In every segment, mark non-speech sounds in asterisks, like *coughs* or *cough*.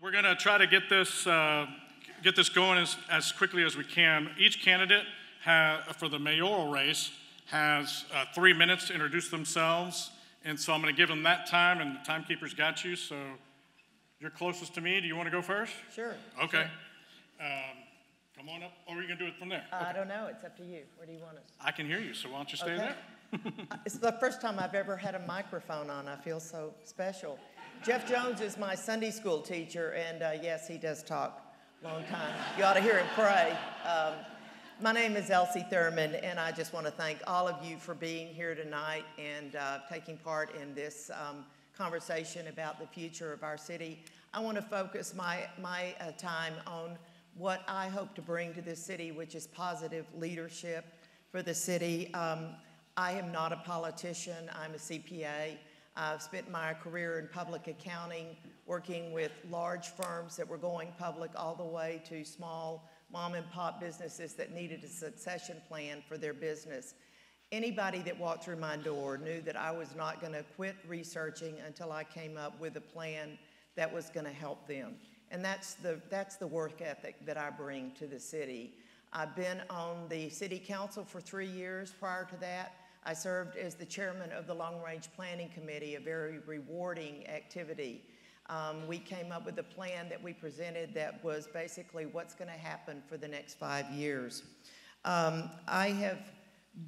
We're going to try to get this, uh, get this going as, as quickly as we can. Each candidate for the mayoral race has uh, three minutes to introduce themselves. And so I'm going to give them that time, and the timekeeper's got you. So you're closest to me. Do you want to go first? Sure. Okay. Um, come on up, or are you going to do it from there? I don't know, it's up to you. Where do you want us? I can hear you, so why don't you stay Okay. there? *laughs* It's the first time I've ever had a microphone on. I feel so special. Jeff Jones is my Sunday school teacher, and uh, yes, he does talk a long time. You ought to hear him pray. Um, my name is Elsie Thurman, and I just want to thank all of you for being here tonight and uh, taking part in this um, conversation about the future of our city. I want to focus my, my uh, time on what I hope to bring to this city, which is positive leadership for the city. Um, I am not a politician, I'm a CPA. I've spent my career in public accounting, working with large firms that were going public all the way to small mom and pop businesses that needed a succession plan for their business. Anybody that walked through my door knew that I was not going to quit researching until I came up with a plan that was going to help them. And that's the, that's the work ethic that I bring to the city. I've been on the city council for three years. Prior to that, I served as the chairman of the Long Range Planning Committee, a very rewarding activity. Um, we came up with a plan that we presented that was basically what's going to happen for the next five years. Um, I have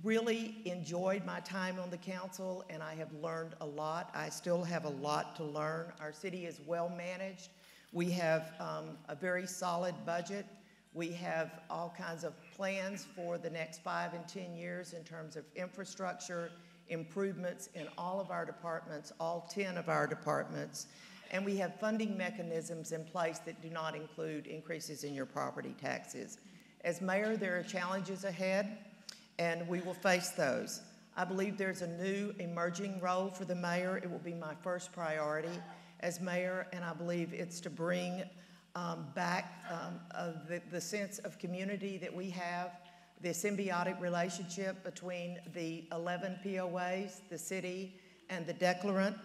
really enjoyed my time on the council and I have learned a lot. I still have a lot to learn. Our city is well managed. We have um, a very solid budget. We have all kinds of plans for the next five and 10 years in terms of infrastructure, improvements in all of our departments, all 10 of our departments. And we have funding mechanisms in place that do not include increases in your property taxes. As mayor, there are challenges ahead, and we will face those. I believe there's a new emerging role for the mayor. It will be my first priority as mayor, and I believe it's to bring um, back um, the, the sense of community that we have, the symbiotic relationship between the 11 POAs, the city, and the declarant.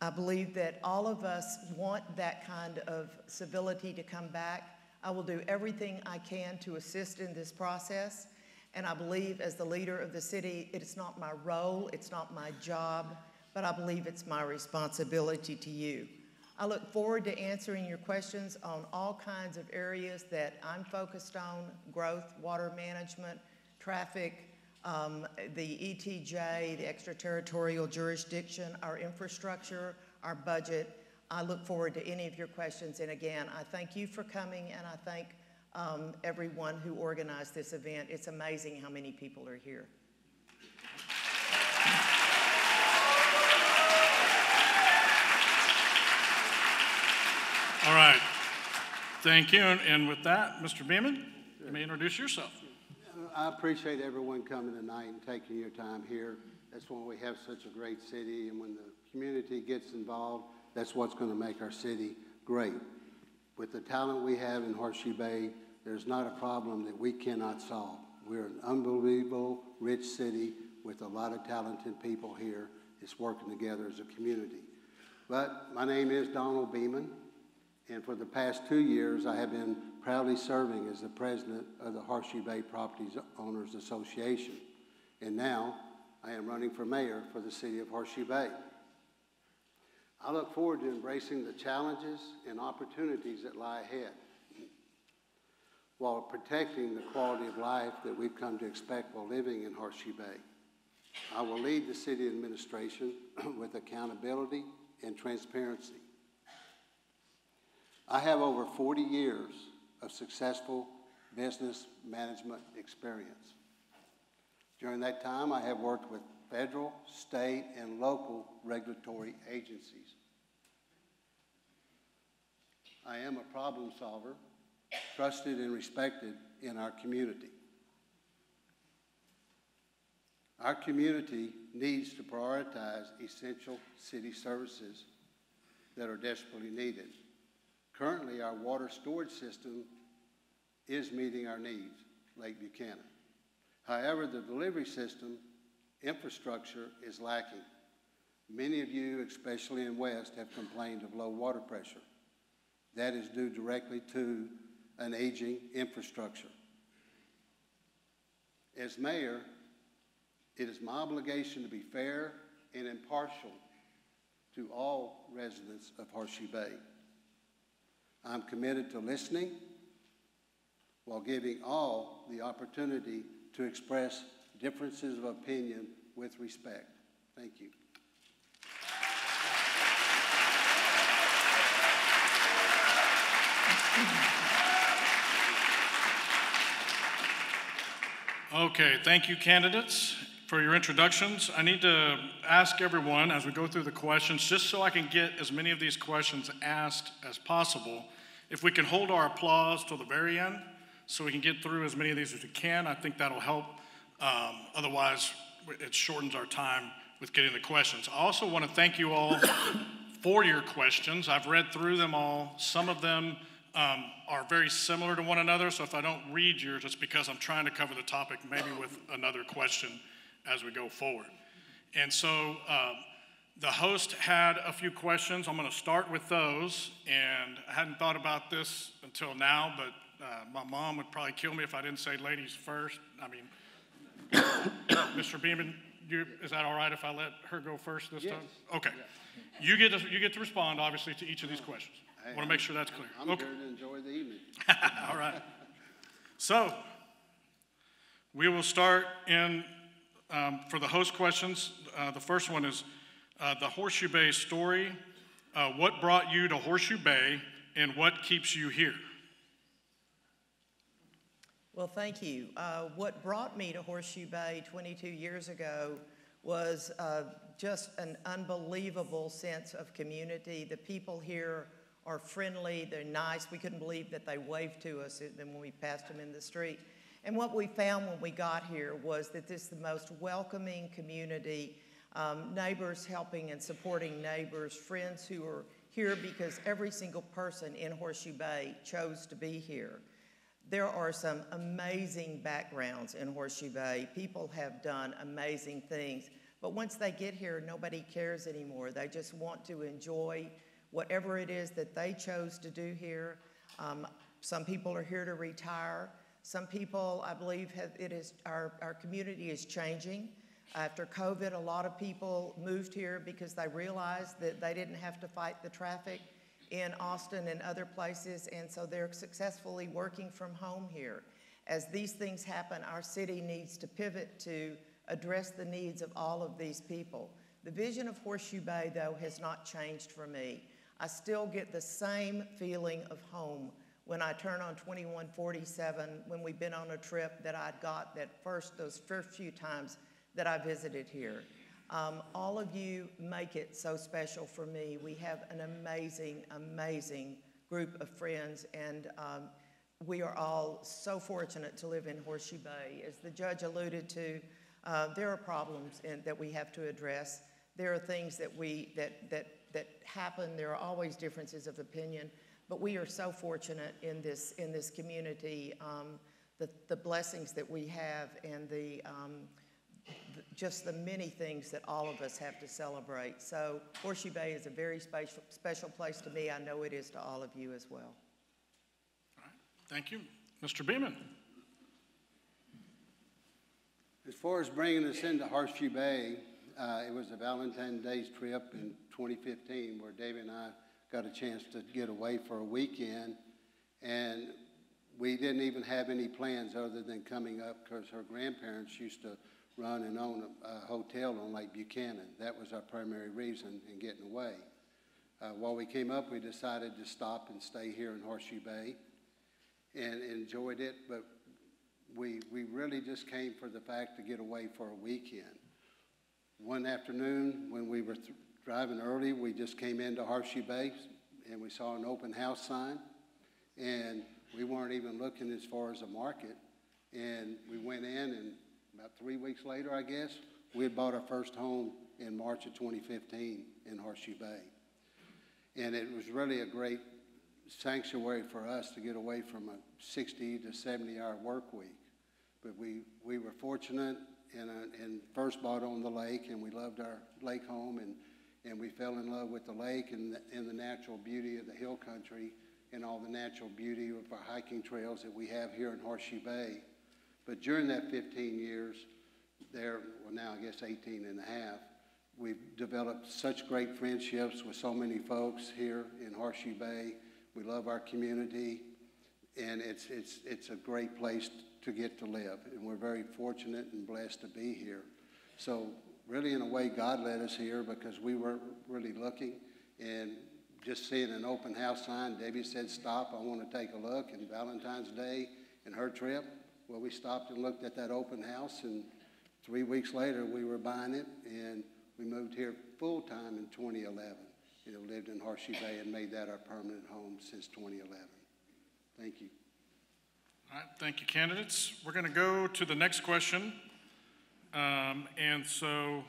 I believe that all of us want that kind of civility to come back. I will do everything I can to assist in this process. And I believe as the leader of the city, it is not my role, it's not my job, but I believe it's my responsibility to you. I look forward to answering your questions on all kinds of areas that I'm focused on, growth, water management, traffic, um, the ETJ, the extraterritorial jurisdiction, our infrastructure, our budget. I look forward to any of your questions. And again, I thank you for coming and I thank um, everyone who organized this event. It's amazing how many people are here. All right. Thank you. And- with that, Mr. Beeman, you may introduce yourself. I appreciate everyone coming tonight and taking your time here. That's why we have such a great city, and when the community gets involved, that's what's going to make our city great. With the talent we have in Horseshoe Bay, there's not a problem that we cannot solve. We're an unbelievable, rich city with a lot of talented people here. It's working together as a community. But my name is Donald Beeman. And for the past two years, I have been proudly serving as the president of the Horseshoe Bay Properties Owners Association. And now I am running for mayor for the city of Horseshoe Bay. I look forward to embracing the challenges and opportunities that lie ahead while protecting the quality of life that we've come to expect while living in Horseshoe Bay. I will lead the city administration *clears throat* with accountability and transparency. I have over 40 years of successful business management experience. During that time, I have worked with federal, state, and local regulatory agencies. I am a problem solver, trusted and respected in our community. Our community needs to prioritize essential city services that are desperately needed. Currently, our water storage system is meeting our needs, Lake Buchanan. However, the delivery system infrastructure is lacking. Many of you, especially in West, have complained of low water pressure. That is due directly to an aging infrastructure. As mayor, it is my obligation to be fair and impartial to all residents of Horseshoe Bay. I'm committed to listening while giving all the opportunity to express differences of opinion with respect. Thank you. Okay, thank you, candidates, for your introductions. I need to ask everyone as we go through the questions, just so I can get as many of these questions asked as possible, if we can hold our applause till the very end, so we can get through as many of these as we can, I think that'll help. Um, otherwise, it shortens our time with getting the questions. I also want to thank you all *coughs* for your questions. I've read through them all. Some of them um, are very similar to one another, so if I don't read yours, it's because I'm trying to cover the topic maybe with another question as we go forward. And so uh, the host had a few questions. I'm going to start with those, and I hadn't thought about this until now, but uh, my mom would probably kill me if I didn't say ladies first. I mean, *coughs* Mr. Beeman, you, is that all right if I let her go first this time? Okay. You get to, you get to respond, obviously, to each of these questions. I want to make sure that's clear. I'm Okay. here to enjoy the evening. *laughs* *laughs* All right. So, we will start in, um, for the host questions. Uh, the first one is uh, the Horseshoe Bay story. Uh, what brought you to Horseshoe Bay and what keeps you here? Well, thank you. Uh, what brought me to Horseshoe Bay 22 years ago was uh, just an unbelievable sense of community. The people here are friendly, they're nice. We couldn't believe that they waved to us when we passed them in the street. And what we found when we got here was that this is the most welcoming community, um, neighbors helping and supporting neighbors, friends who are here because every single person in Horseshoe Bay chose to be here. There are some amazing backgrounds in Horseshoe Bay. People have done amazing things. But once they get here, nobody cares anymore. They just want to enjoy whatever it is that they chose to do here. Um, some people are here to retire. Some people, I believe, have, it is, our, our community is changing. After COVID, a lot of people moved here because they realized that they didn't have to fight the traffic in Austin and other places, and so they're successfully working from home here. As these things happen, our city needs to pivot to address the needs of all of these people. The vision of Horseshoe Bay, though, has not changed for me. I still get the same feeling of home when I turn on 2147 when we've been on a trip that I got that first, those first few times that I visited here. Um, all of you make it so special for me. We have an amazing, amazing group of friends, and um, we are all so fortunate to live in Horseshoe Bay. As the judge alluded to, uh, there are problems in, that we have to address. There are things that we that that that happen. There are always differences of opinion, but we are so fortunate in this in this community. Um, the the blessings that we have and the um, just the many things that all of us have to celebrate. So Horseshoe Bay is a very special, special place to me. I know it is to all of you as well. All right. Thank you. Mr. Beeman. As far as bringing us into Horseshoe Bay, uh, it was a Valentine's Day trip in 2015 where Debbie and I got a chance to get away for a weekend. And we didn't even have any plans other than coming up because her grandparents used to run and own a, a, hotel on Lake Buchanan. That was our primary reason in getting away. Uh, while we came up, we decided to stop and stay here in Horseshoe Bay and enjoyed it, but we, we really just came for the fact to get away for a weekend. One afternoon, when we were driving early, we just came into Horseshoe Bay and we saw an open house sign, and we weren't even looking as far as a market. And we went in and about three weeks later, I guess, we had bought our first home in March of 2015 in Horseshoe Bay. And it was really a great sanctuary for us to get away from a 60 to 70 hour work week. But we, we were fortunate and, uh, and first bought on the lake, and we loved our lake home, and, and we fell in love with the lake and the, and the natural beauty of the hill country and all the natural beauty of our hiking trails that we have here in Horseshoe Bay. But during that 15 years, there, well now I guess 18 and a half, we've developed such great friendships with so many folks here in Horseshoe Bay. We love our community, and it's, it's, it's a great place to get to live, and we're very fortunate and blessed to be here. So really, in a way, God led us here because we weren't really looking, and just seeing an open house sign, Debbie said, stop, I want to take a look, and Valentine's Day and her trip, well, we stopped and looked at that open house, and three weeks later, we were buying it, and we moved here full-time in 2011. You know, lived in Horseshoe Bay and made that our permanent home since 2011. Thank you. All right, thank you, candidates. We're going to go to the next question. Um, And so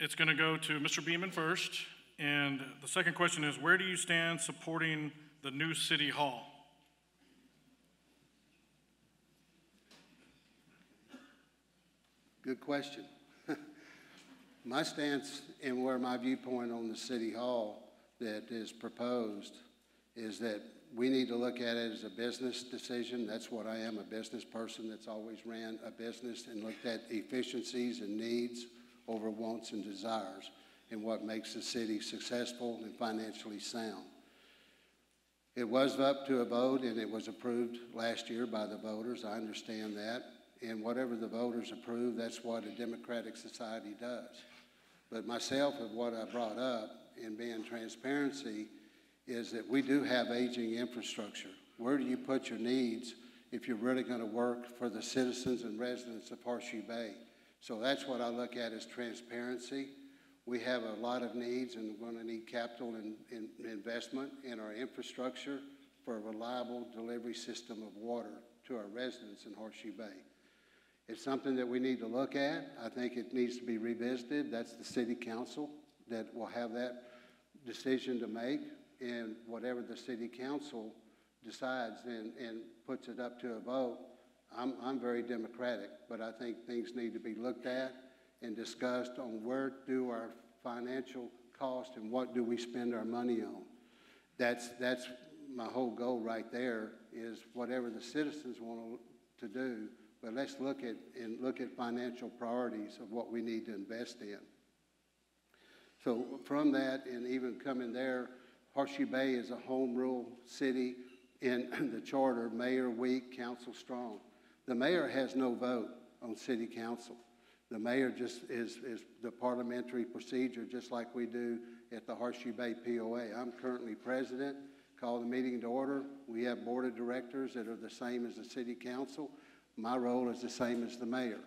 it's going to go to Mr. Beeman first. And the second question is, where do you stand supporting the new city hall? Good question. *laughs* My stance and where my viewpoint on the city hall that is proposed is that we need to look at it as a business decision. That's what I am, a business person that's always ran a business and looked at efficiencies and needs over wants and desires and what makes the city successful and financially sound. It was up to a vote and it was approved last year by the voters. I understand that. And whatever the voters approve, that's what a democratic society does. But myself, of what I brought up in being transparency, is that we do have aging infrastructure. Where do you put your needs if you're really going to work for the citizens and residents of Horseshoe Bay? So that's what I look at as transparency. We have a lot of needs and we're going to need capital and, and investment in our infrastructure for a reliable delivery system of water to our residents in Horseshoe Bay. It's something that we need to look at. I think it needs to be revisited. That's the city council that will have that decision to make. And whatever the city council decides and, and puts it up to a vote, I'm, I'm very democratic, but I think things need to be looked at and discussed on where do our financial cost and what do we spend our money on. That's, that's my whole goal right there is whatever the citizens want to do, but let's look at and look at financial priorities of what we need to invest in. So from that, and even coming there, Horseshoe Bay is a home rule city in *clears throat* the charter, mayor weak, council strong. The mayor has no vote on city council. The mayor just is, is the parliamentary procedure, just like we do at the Horseshoe Bay POA. I'm currently president. Call the meeting to order. We have board of directors that are the same as the city council. My role is the same as the mayor.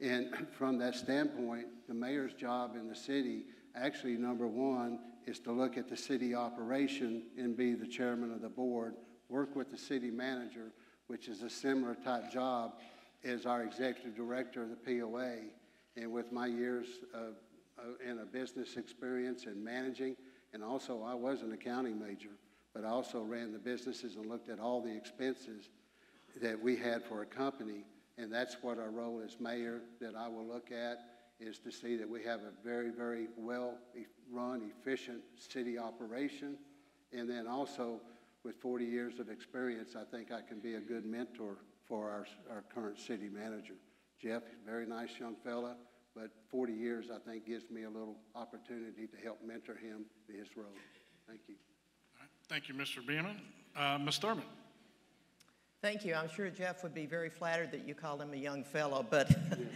And *clears throat* from that standpoint, the mayor's job in the city, actually, number one, is to look at the city operation and be the chairman of the board, work with the city manager, which is a similar type job as our executive director of the POA. And with my years of, uh, in a business experience and managing, and also I was an accounting major, but I also ran the businesses and looked at all the expenses that we had for a company. And that's what our role as mayor that I will look at is to see that we have a very, very well run, efficient city operation. And then also, with 40 years of experience, I think I can be a good mentor for our, our current city manager. Jeff, very nice young fella, but 40 years, I think, gives me a little opportunity to help mentor him in his role. Thank you. Thank you, Mr. Beeman. Uh, Ms. Thurman? Thank you. I'm sure Jeff would be very flattered that you called him a young fellow, but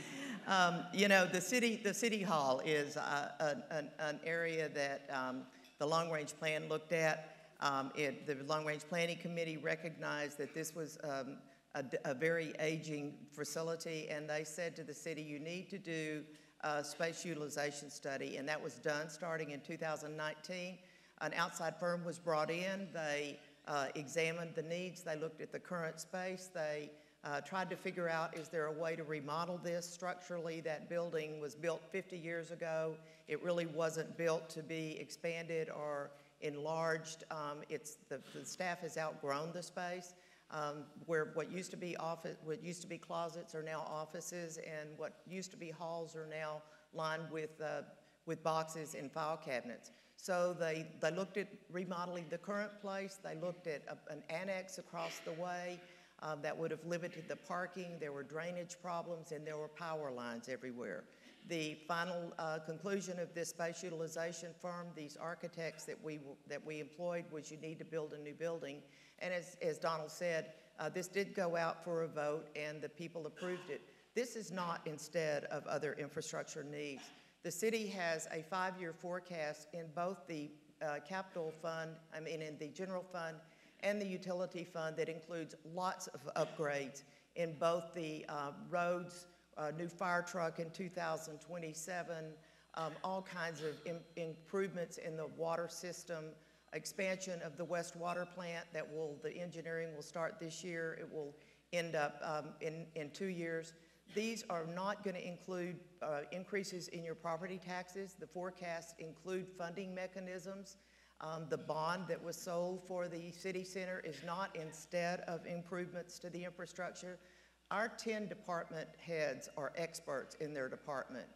*laughs* um, you know the city the city hall is uh, an, an, area that um, the long range plan looked at. Um, it, the long range planning committee recognized that this was um, a, a very aging facility, and they said to the city, "You need to do a space utilization study," and that was done starting in 2019. An outside firm was brought in. They uh, examined the needs, they looked at the current space, they uh, tried to figure out is there a way to remodel this structurally? That building was built 50 years ago. It really wasn't built to be expanded or enlarged. Um, it's the, the, staff has outgrown the space. Um, where what used to be office, what used to be closets are now offices, and what used to be halls are now lined with uh, with boxes and file cabinets. So they, they looked at remodeling the current place, they looked at a- an annex across the way uh, that would have limited the parking, there were drainage problems, and there were power lines everywhere. The final uh, conclusion of this space utilization firm, these architects that we, that we employed, was you need to build a new building. And as, as Donald said, uh, this did go out for a vote, and the people approved it. This is not instead of other infrastructure needs. The city has a five-year forecast in both the uh, capital fund, I mean, in the general fund and the utility fund that includes lots of upgrades in both the uh, roads, uh, new fire truck in 2027, um, all kinds of im- improvements in the water system, expansion of the West Water Plant that will, the engineering will start this year. It will end up um, in, in two years. These are not going to include uh, increases in your property taxes. The forecasts include funding mechanisms. Um, The bond that was sold for the city center is not instead of improvements to the infrastructure. Our 10 department heads are experts in their department.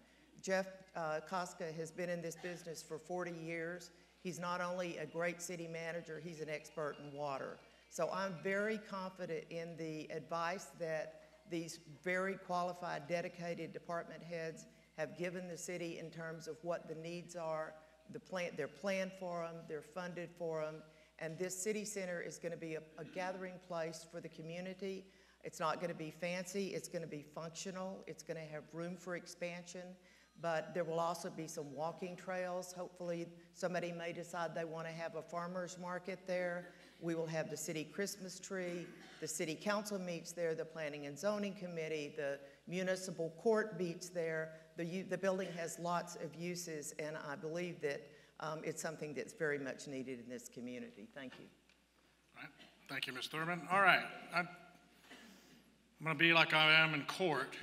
Jeff uh, Koska has been in this business for 40 years. He's not only a great city manager, he's an expert in water. So I'm very confident in the advice that these very qualified, dedicated department heads have given the city in terms of what the needs are. The plan, they're planned for them, they're funded for them, and this city center is going to be a, a gathering place for the community. It's not going to be fancy, it's going to be functional, it's going to have room for expansion, but there will also be some walking trails. Hopefully, somebody may decide they want to have a farmer's market there. We will have the city Christmas tree. The city council meets there, the planning and zoning committee, the municipal court meets there. The, the building has lots of uses, and I believe that um, it's something that's very much needed in this community. Thank you. All right. Thank you, Ms. Thurman. All right. I- I'm going to be like I am in court.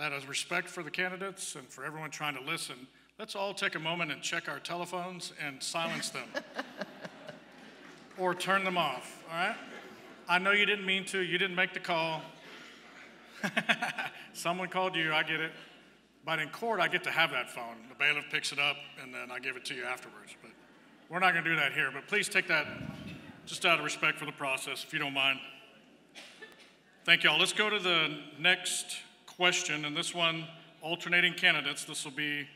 Out of respect for the candidates and for everyone trying to listen, let's all take a moment and check our telephones and silence them. *laughs* Or turn them off, all right? I know you didn't mean to, you didn't make the call. *laughs* Someone called you, I get it. But in court, I get to have that phone. The bailiff picks it up, and then I give it to you afterwards. But we're not going to do that here. But please take that just out of respect for the process, if you don't mind. Thank you all. Let's go to the next question, and this one, alternating candidates. This will be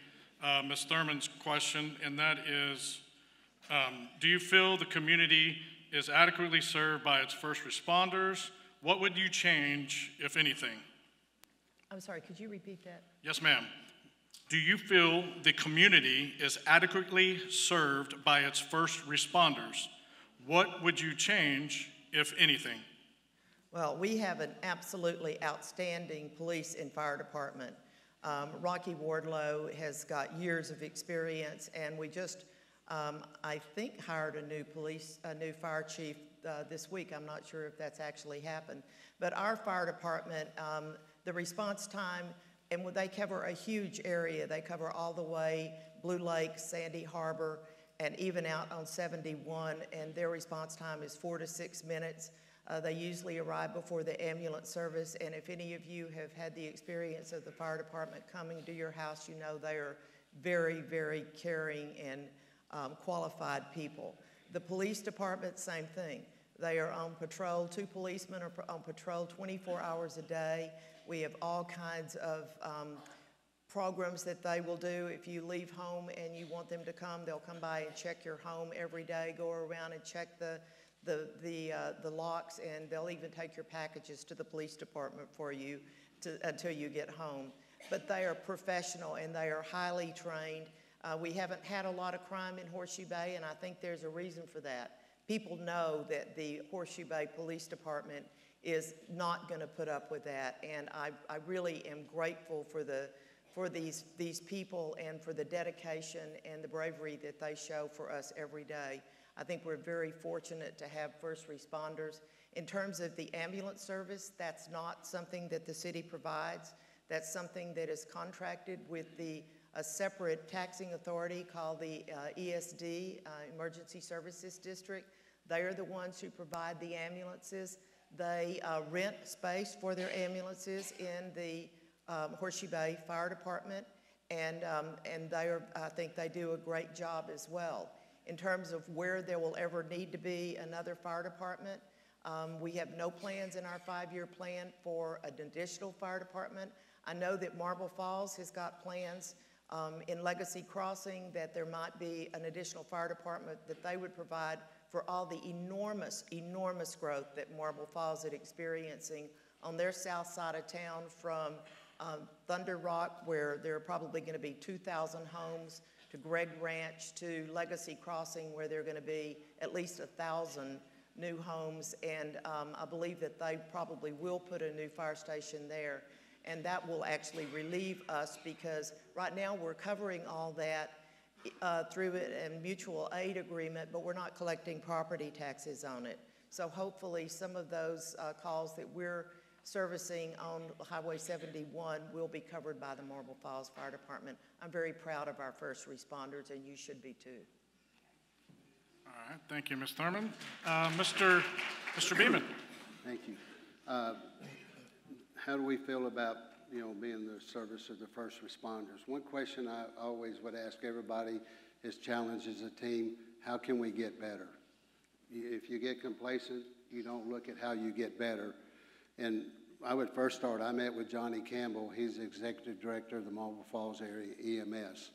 uh, Ms. Thurman's question, and that is, um, do you feel the community is adequately served by its first responders? What would you change, if anything? I'm sorry, could you repeat that? Yes, ma'am. Do you feel the community is adequately served by its first responders? What would you change, if anything? Well, we have an absolutely outstanding police and fire department. Um, Rocky Wardlow has got years of experience, and we just, um, I think, hired a new police, a new fire chief uh, this week. I'm not sure if that's actually happened. But our fire department, um, the response time, and they cover a huge area. They cover all the way Blue Lake, Sandy Harbor, and even out on 71, and their response time is four to six minutes. Uh, they usually arrive before the ambulance service, and if any of you have had the experience of the fire department coming to your house, you know they are very, very caring and um, qualified people. The police department, same thing. They are on patrol. Two policemen are on patrol 24 hours a day. We have all kinds of um, programs that they will do. If you leave home and you want them to come, they'll come by and check your home every day, go around and check the, the, the, uh, the locks, and they'll even take your packages to the police department for you to, until you get home. But they are professional and they are highly trained. Uh, we haven't had a lot of crime in Horseshoe Bay, and I think there's a reason for that. People know that the Horseshoe Bay Police Department is not going to put up with that, and I, I really am grateful for the for these these people and for the dedication and the bravery that they show for us every day. I think we're very fortunate to have first responders. In terms of the ambulance service, that's not something that the city provides. That's something that is contracted with the a separate taxing authority called the uh, ESD, uh, Emergency Services District. They are the ones who provide the ambulances. They uh, rent space for their ambulances in the um, Horseshoe Bay Fire Department, and, um, and they are, I think they do a great job as well. In terms of where there will ever need to be another fire department, um, we have no plans in our five-year plan for an additional fire department. I know that Marble Falls has got plans um, in Legacy Crossing that there might be an additional fire department that they would provide for all the enormous, enormous growth that Marble Falls is experiencing on their south side of town from um, Thunder Rock, where there are probably going to be 2,000 homes, to Gregg Ranch, to Legacy Crossing, where there are going to be at least 1,000 new homes. And um, I believe that they probably will put a new fire station there. And that will actually relieve us because right now we're covering all that uh, through a a mutual aid agreement, but we're not collecting property taxes on it. So hopefully, some of those uh, calls that we're servicing on Highway 71 will be covered by the Marble Falls Fire Department. I'm very proud of our first responders, and you should be too. All right, thank you, Ms. Thurman. Uh, Mr. Mr. Beeman? Thank you. Uh, How do we feel about, you know, being the service of the first responders? One question I always would ask everybody is challenge as a team, how can we get better? If you get complacent, you don't look at how you get better. And I would first start, I met with Johnny Campbell, he's the Executive Director of the Marble Falls Area EMS.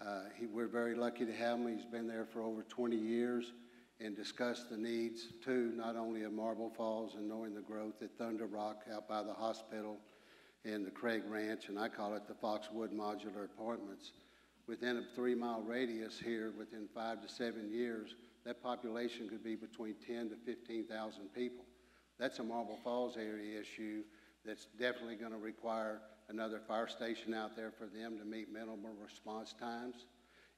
Uh, he, we're very lucky to have him, he's been there for over twenty years and discussed the needs too, not only of Marble Falls and knowing the growth at Thunder Rock out by the hospital and the Craig Ranch, and I call it the Foxwood Modular Apartments. Within a three-mile radius here, within five to seven years, that population could be between ten to fifteen thousand people. That's a Marble Falls area issue that's definitely gonna require another fire station out there for them to meet minimal response times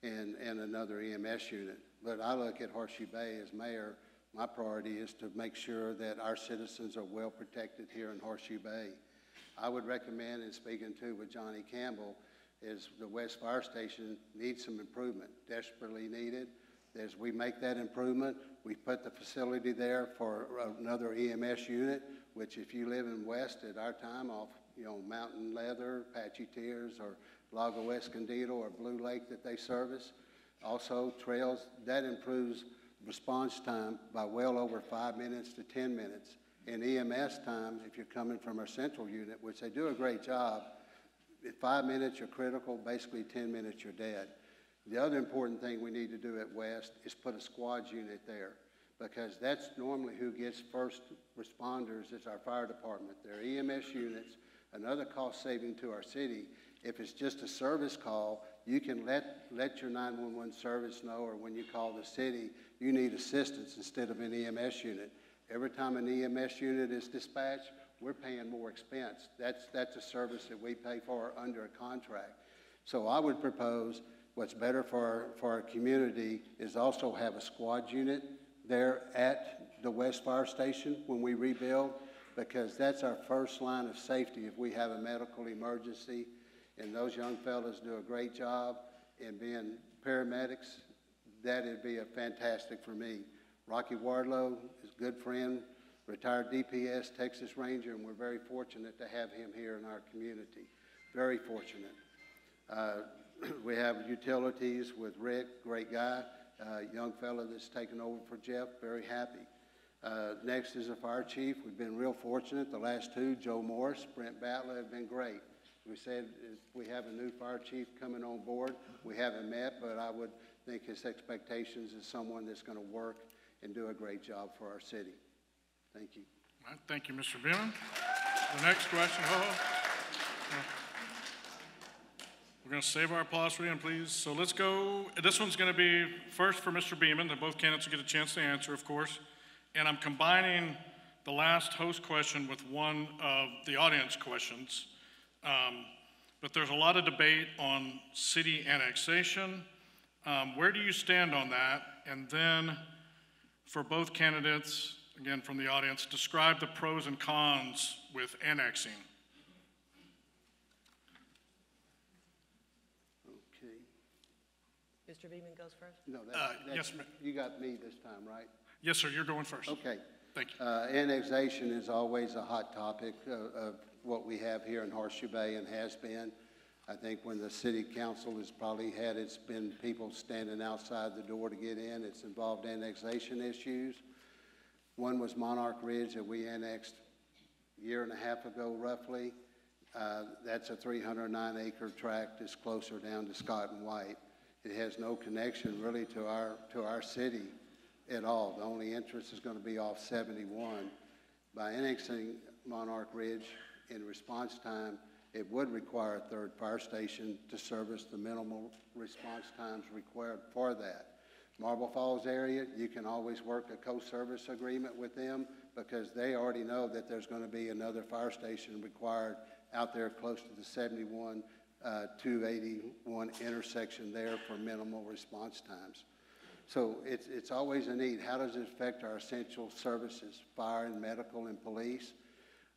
and, and another EMS unit. But I look at Horseshoe Bay as mayor, my priority is to make sure that our citizens are well protected here in Horseshoe Bay. I would recommend, and speaking too with Johnny Campbell, is the West Fire Station needs some improvement, desperately needed. As we make that improvement, we put the facility there for another EMS unit, which if you live in West at our time off, you know, Mountain Leather, Apache Tears, or Lago Escondido, or Blue Lake that they service, also trails, that improves response time by well over five minutes to 10 minutes. And EMS time, if you're coming from our central unit, which they do a great job, five minutes, you're critical, basically 10 minutes, you're dead. The other important thing we need to do at West is put a squad unit there, because that's normally who gets first responders is our fire department. They're EMS units, another cost saving to our city. If it's just a service call, you can let, let your 911 service know, or when you call the city, you need assistance instead of an EMS unit. Every time an EMS unit is dispatched, we're paying more expense. That's, that's a service that we pay for under a contract. So I would propose, what's better for, our- for our community is also have a squad unit there at the West Fire Station when we rebuild, because that's our first line of safety if we have a medical emergency. And those young fellas do a great job in being paramedics. That'd be a fantastic for me. Rocky Wardlow is a good friend, retired DPS Texas Ranger, and we're very fortunate to have him here in our community. Very fortunate. Uh, *clears throat* We have utilities with Rick, great guy, uh, young fella that's taken over for Jeff, very happy. Uh, Next is a fire chief. We've been real fortunate. The last two, Joe Morris, Brent Batley, have been great. We said we have a new fire chief coming on board. We haven't met, but I would think his expectations is someone that's going to work and do a great job for our city. Thank you. All right, thank you, Mr. Beeman. The next question, oh. We're going to save our applause for end, please. So let's go, this one's going to be first for Mr. Beeman, that both candidates will get a chance to answer, of course. And I'm combining the last host question with one of the audience questions. Um, But there's a lot of debate on city annexation. Um, Where do you stand on that? And then for both candidates, again from the audience, describe the pros and cons with annexing. Okay. Mr. Beeman goes first? No, Uh, that's, yes, ma'am. you got me this time, right? Yes, sir, you're going first. Okay. Thank you. Uh, Annexation is always a hot topic of, of what we have here in Horseshoe Bay and has been. I think when the city council has probably had, it's been people standing outside the door to get in. It's involved annexation issues. One was Monarch Ridge that we annexed a year and a half ago roughly. Uh, That's a 309 acre tract, it's closer down to Scott and White. It has no connection really to our, to our city at all. The only interest is going to be off 71. By annexing Monarch Ridge in response time, it would require a third fire station to service the minimal response times required for that. Marble Falls area, you can always work a co-service agreement with them because they already know that there's going to be another fire station required out there close to the 71, uh, 281 intersection there for minimal response times. So it's, it's always a need. How does it affect our essential services, fire and medical and police?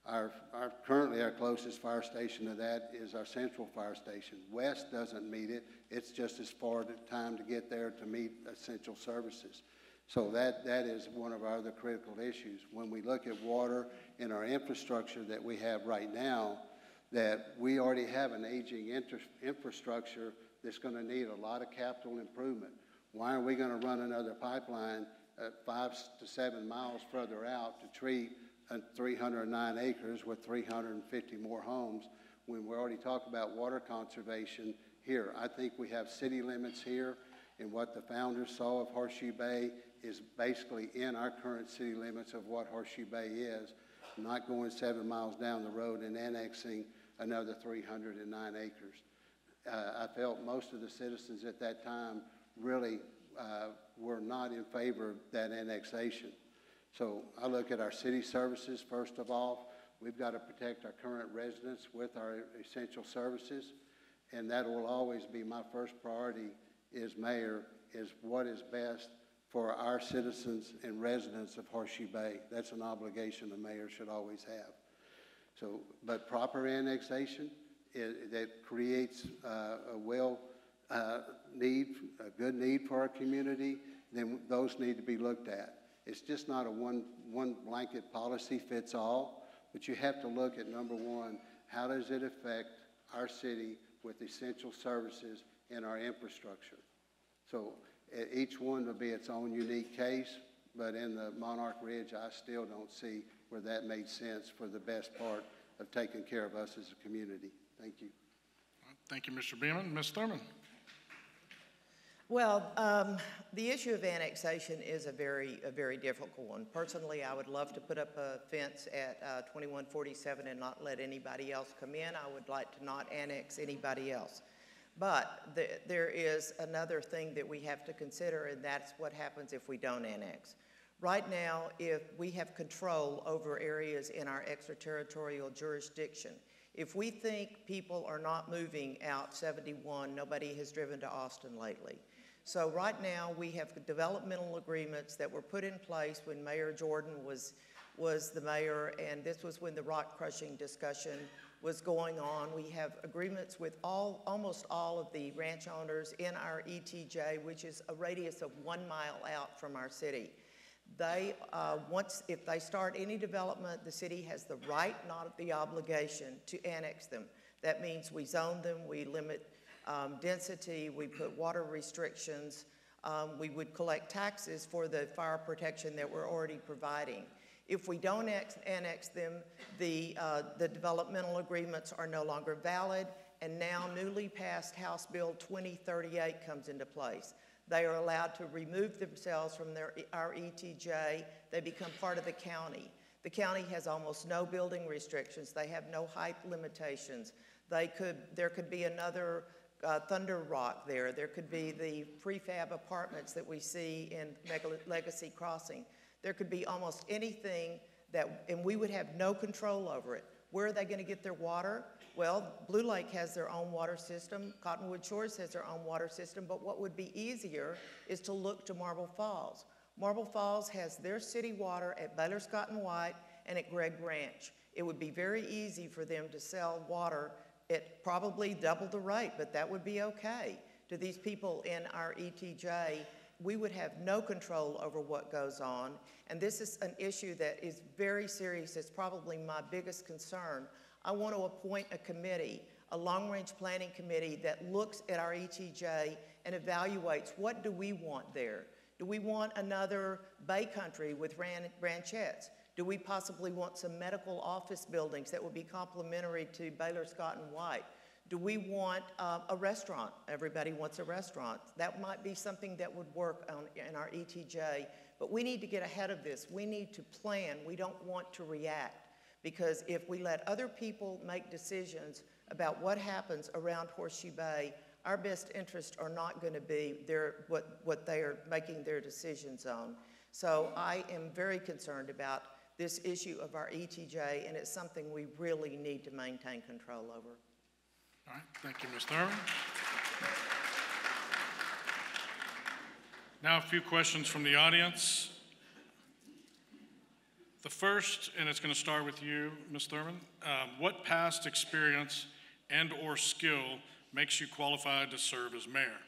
Our, our, currently, our closest fire station to that is our central fire station. West doesn't meet it. It's just as far to time to get there to meet essential services. So that, that is one of our other critical issues. When we look at water and our infrastructure that we have right now, that we already have an aging infrastructure that's going to need a lot of capital improvement. Why are we going to run another pipeline at five to seven miles further out to treat uh, 309 acres with 350 more homes when we already talk about water conservation here? I think we have city limits here, and what the founders saw of Horseshoe Bay is basically in our current city limits of what Horseshoe Bay is, not going seven miles down the road and annexing another 309 acres. Uh, I felt most of the citizens at that time really uh, were not in favor of that annexation. So I look at our city services, first of all. We've got to protect our current residents with our essential services. And that will always be my first priority as mayor, is what is best for our citizens and residents of Horseshoe Bay. That's an obligation the mayor should always have. So, but proper annexation, it, that creates uh, a well uh, need, a good need for our community, then those need to be looked at. It's just not a one, one blanket policy fits all, but you have to look at number one, how does it affect our city with essential services and our infrastructure? So each one will be its own unique case, but in the Monarch Ridge, I still don't see where that made sense for the best part of taking care of us as a community. Thank you. Thank you, Mr. Beeman. Ms. Thurman? Well, um, the issue of annexation is a very, a very difficult one. Personally, I would love to put up a fence at uh, 2147 and not let anybody else come in. I would like to not annex anybody else. But the, there is another thing that we have to consider, and that's what happens if we don't annex. Right now, if we have control over areas in our extraterritorial jurisdiction, if we think people are not moving out 71, nobody has driven to Austin lately. So right now, we have developmental agreements that were put in place when Mayor Jordan was, was the mayor, and this was when the rock crushing discussion was going on. We have agreements with all, almost all of the ranch owners in our ETJ, which is a radius of one mile out from our city. They, uh, once, if they start any development, the city has the right, not the obligation, to annex them. That means we zone them, we limit um, density, we put water restrictions, um, we would collect taxes for the fire protection that we're already providing. If we don't ex- annex them, the, uh, the developmental agreements are no longer valid, and now newly passed House Bill 2038 comes into place. They are allowed to remove themselves from their, our ETJ. They become part of the county. The county has almost no building restrictions. They have no height limitations. They could, there could be another uh, Thunder Rock there. There could be the prefab apartments that we see in Legacy Crossing. There could be almost anything that, and we would have no control over it. Where are they going to get their water? Well, Blue Lake has their own water system, Cottonwood Shores has their own water system, but what would be easier is to look to Marble Falls. Marble Falls has their city water at Baylor Scott and White and at Gregg Ranch. It would be very easy for them to sell water at probably double the rate, but that would be okay to these people in our ETJ. We would have no control over what goes on, and this is an issue that is very serious. It's probably my biggest concern. I want to appoint a committee a long-range planning committee that looks at our ETJ and evaluates what do we want there? Do we want another Bay Country with ran- ranchettes? Do we possibly want some medical office buildings that would be complementary to Baylor Scott and White? Do we want uh, a restaurant? Everybody wants a restaurant. That might be something that would work on, in our ETJ, but we need to get ahead of this. We need to plan. We don't want to react because if we let other people make decisions about what happens around Horseshoe Bay, our best interests are not going to be their, what, what they are making their decisions on. So I am very concerned about this issue of our ETJ, and it's something we really need to maintain control over. All right, thank you, Ms. Thurman. Now, a few questions from the audience. The first, and it's going to start with you, Ms. Thurman. Um, What past experience and/or skill makes you qualified to serve as mayor?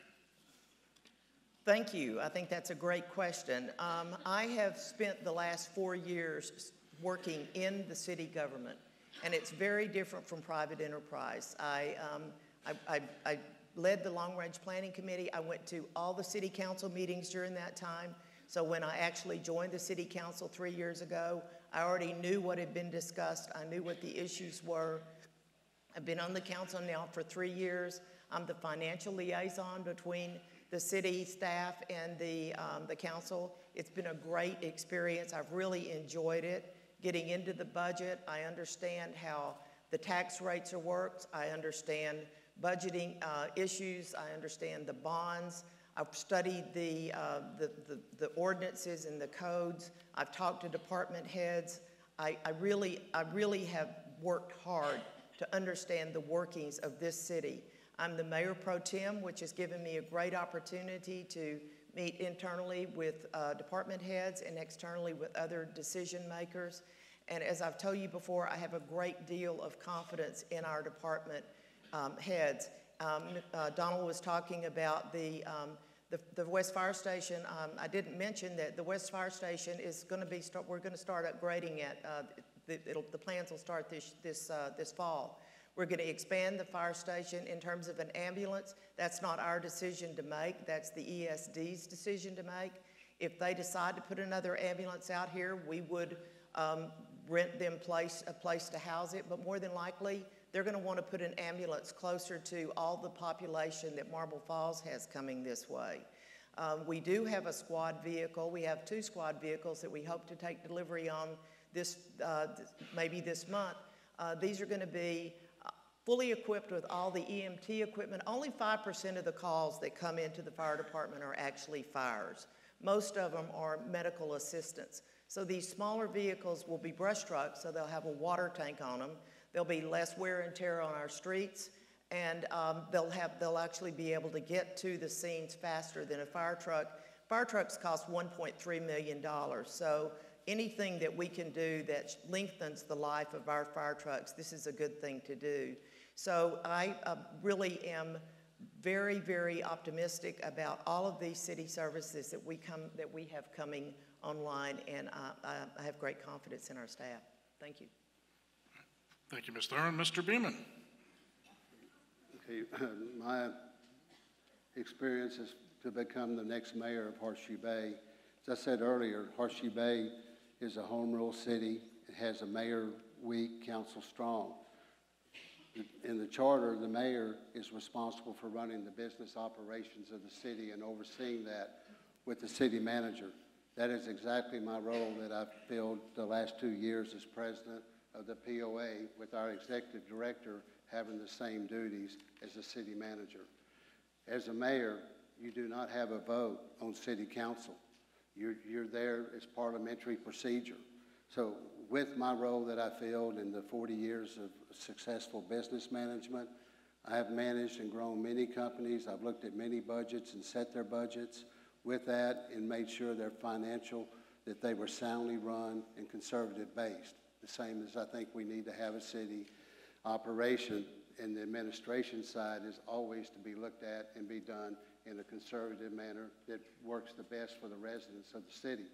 Thank you. I think that's a great question. Um, I have spent the last four years working in the city government, and it's very different from private enterprise. I, um, I, I, I led the long range planning committee. I went to all the city council meetings during that time. So when I actually joined the city council three years ago, I already knew what had been discussed. I knew what the issues were. I've been on the council now for three years. I'm the financial liaison between the city staff and the, um, the council. It's been a great experience. I've really enjoyed it. Getting into the budget, I understand how the tax rates are worked. I understand budgeting uh, issues. I understand the bonds. I've studied the, uh, the, the, the ordinances and the codes. I've talked to department heads. I, I really, I really have worked hard to understand the workings of this city. I'm the mayor pro tem, which has given me a great opportunity to meet internally with uh, department heads and externally with other decision makers. And as I've told you before, I have a great deal of confidence in our department um, heads. Um, uh, Donald was talking about the, um, the, the West Fire Station. Um, I didn't mention that the West Fire Station is going to be, start, we're going to start upgrading it. Uh, the, the plans will start this, this, uh, this fall. We're going to expand the fire station in terms of an ambulance. That's not our decision to make, that's the ESD's decision to make. If they decide to put another ambulance out here, we would um, rent them place, a place to house it, but more than likely, they're going to want to put an ambulance closer to all the population that Marble Falls has coming this way. Um, we do have a squad vehicle. We have two squad vehicles that we hope to take delivery on this, uh, maybe this month. Uh, these are going to be fully equipped with all the EMT equipment. Only 5% of the calls that come into the fire department are actually fires. Most of them are medical assistance. So these smaller vehicles will be brush trucks, so they'll have a water tank on them. There'll be less wear and tear on our streets, and um, they'll have they'll actually be able to get to the scenes faster than a fire truck. Fire trucks cost 1.3 million dollars, so anything that we can do that lengthens the life of our fire trucks, this is a good thing to do. So I uh, really am very, very optimistic about all of these city services that we come that we have coming online, and I, I, I have great confidence in our staff. Thank you. Thank you, Ms. Thurman. Mr. Beeman? Okay, *clears throat* my experience is to become the next mayor of Horseshoe Bay. As I said earlier, Horseshoe Bay is a home rule city. It has a mayor weak, council strong. In the charter, the mayor is responsible for running the business operations of the city and overseeing that with the city manager. That is exactly my role that I've filled the last two years as president of the POA, with our executive director having the same duties as the city manager. As a mayor, you do not have a vote on city council. You're, you're there as parliamentary procedure. So with my role that I filled in the 40 years of successful business management, I have managed and grown many companies. I've looked at many budgets and set their budgets with that and made sure their financial, that they were soundly run and conservative based. The same as I think we need to have a city operation and the administration side is always to be looked at and be done in a conservative manner that works the best for the residents of the city.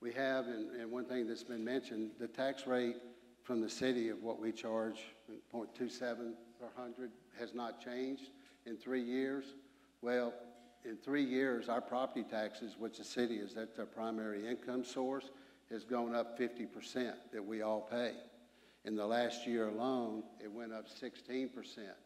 We have, and, and one thing that's been mentioned, the tax rate from the city of what we charge, .27 per hundred, has not changed in three years. Well, in three years, our property taxes, which the city is, that's our primary income source, has gone up fifty percent that we all pay. In the last year alone, it went up sixteen percent.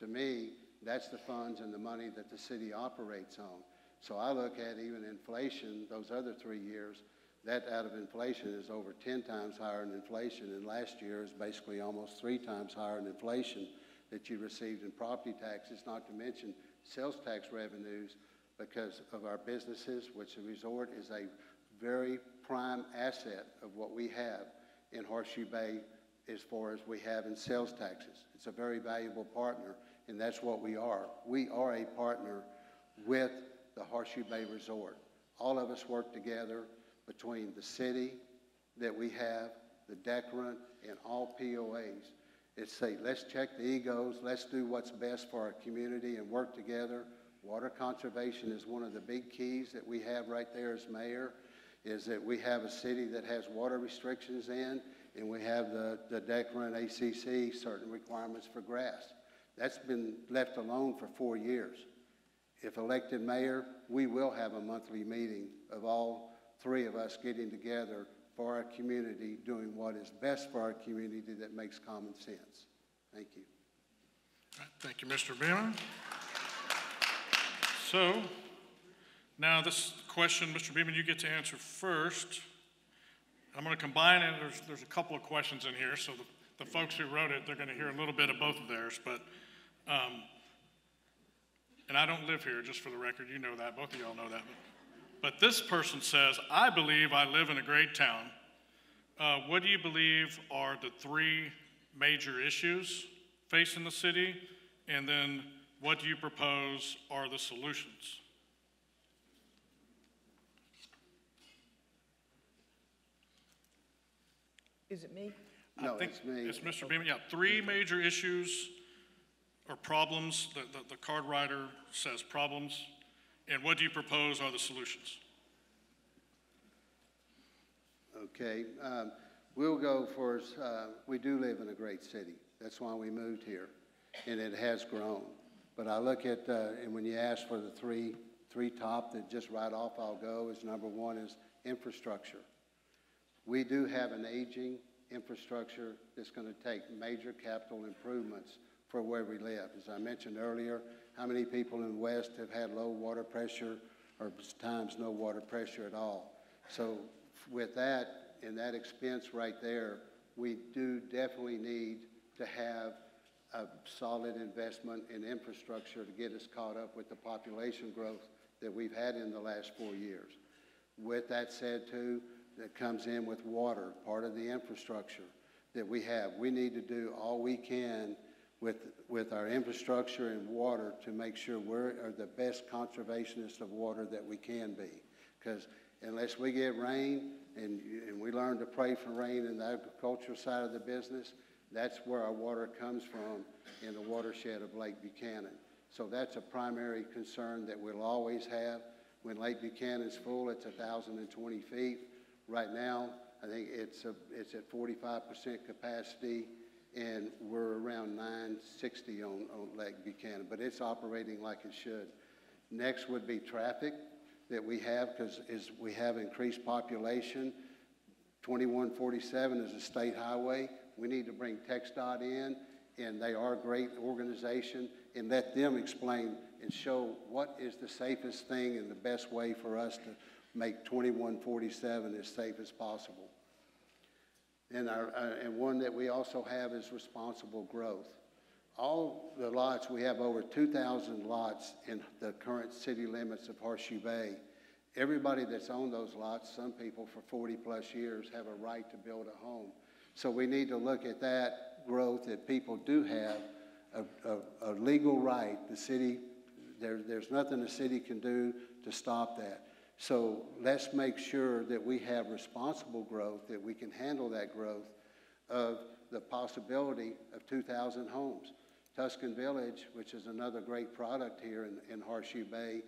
To me, that's the funds and the money that the city operates on. So I look at even inflation, those other three years, that out of inflation is over ten times higher than inflation, and last year is basically almost three times higher than inflation that you received in property taxes, not to mention sales tax revenues because of our businesses, which the resort is a very prime asset of what we have in Horseshoe Bay as far as we have in sales taxes. It's a very valuable partner, and that's what we are. We are a partner with the Horseshoe Bay Resort. All of us work together between the city that we have, the declarant, and all POAs. It's say, let's check the egos, let's do what's best for our community and work together. Water conservation is one of the big keys that we have right there as mayor, is that we have a city that has water restrictions in, and we have the, the declarant ACC, certain requirements for grass. That's been left alone for four years. If elected mayor, we will have a monthly meeting of all three of us getting together for our community, doing what is best for our community that makes common sense. Thank you. Right, Thank you, Mr. Beamer. So, now this question, Mr. Beeman, you get to answer first. I'm going to combine it, there's, there's a couple of questions in here, so the, the folks who wrote it, they're going to hear a little bit of both of theirs, but, um, and I don't live here, just for the record, you know that, both of y'all know that. But this person says, I believe I live in a great town. Uh, what do you believe are the three major issues facing the city? And then what do you propose are the solutions? Is it me? I No, think it's me. It's Mr. Beeman, yeah, three major issues or problems, the, the, the card writer says problems, and what do you propose are the solutions? Okay, um, we'll go for, uh, we do live in a great city. That's why we moved here, and it has grown. But I look at, uh, and when you ask for the three, three top that just right off I'll go is number one is infrastructure. We do have an aging infrastructure that's going to take major capital improvements for where we live. As I mentioned earlier, how many people in the West have had low water pressure or times no water pressure at all? So with that and that expense right there, we do definitely need to have a solid investment in infrastructure to get us caught up with the population growth that we've had in the last four years. With that said, too, that comes in with water, part of the infrastructure that we have. We need to do all we can with, with our infrastructure and water to make sure we're are the best conservationists of water that we can be. Because unless we get rain and, and we learn to pray for rain in the agricultural side of the business, that's where our water comes from in the watershed of Lake Buchanan. So that's a primary concern that we'll always have. When Lake Buchanan's full, it's 1,020 feet. Right now, I think it's, a, it's at 45% capacity, and we're around 960 on, on Lake Buchanan, but it's operating like it should. Next would be traffic that we have, because as we have increased population, 2147 is a state highway. We need to bring TxDOT in, and they are a great organization, and let them explain and show what is the safest thing and the best way for us to make 2147 as safe as possible. And, our, uh, and one that we also have is responsible growth. All the lots, we have over 2,000 lots in the current city limits of Horseshoe Bay. Everybody that's owned those lots, some people for 40 plus years, have a right to build a home. So we need to look at that growth that people do have a, a, a legal right. The city, there, there's nothing the city can do to stop that. So let's make sure that we have responsible growth, that we can handle that growth of the possibility of 2,000 homes. Tuscan Village, which is another great product here in, in Horseshoe Bay,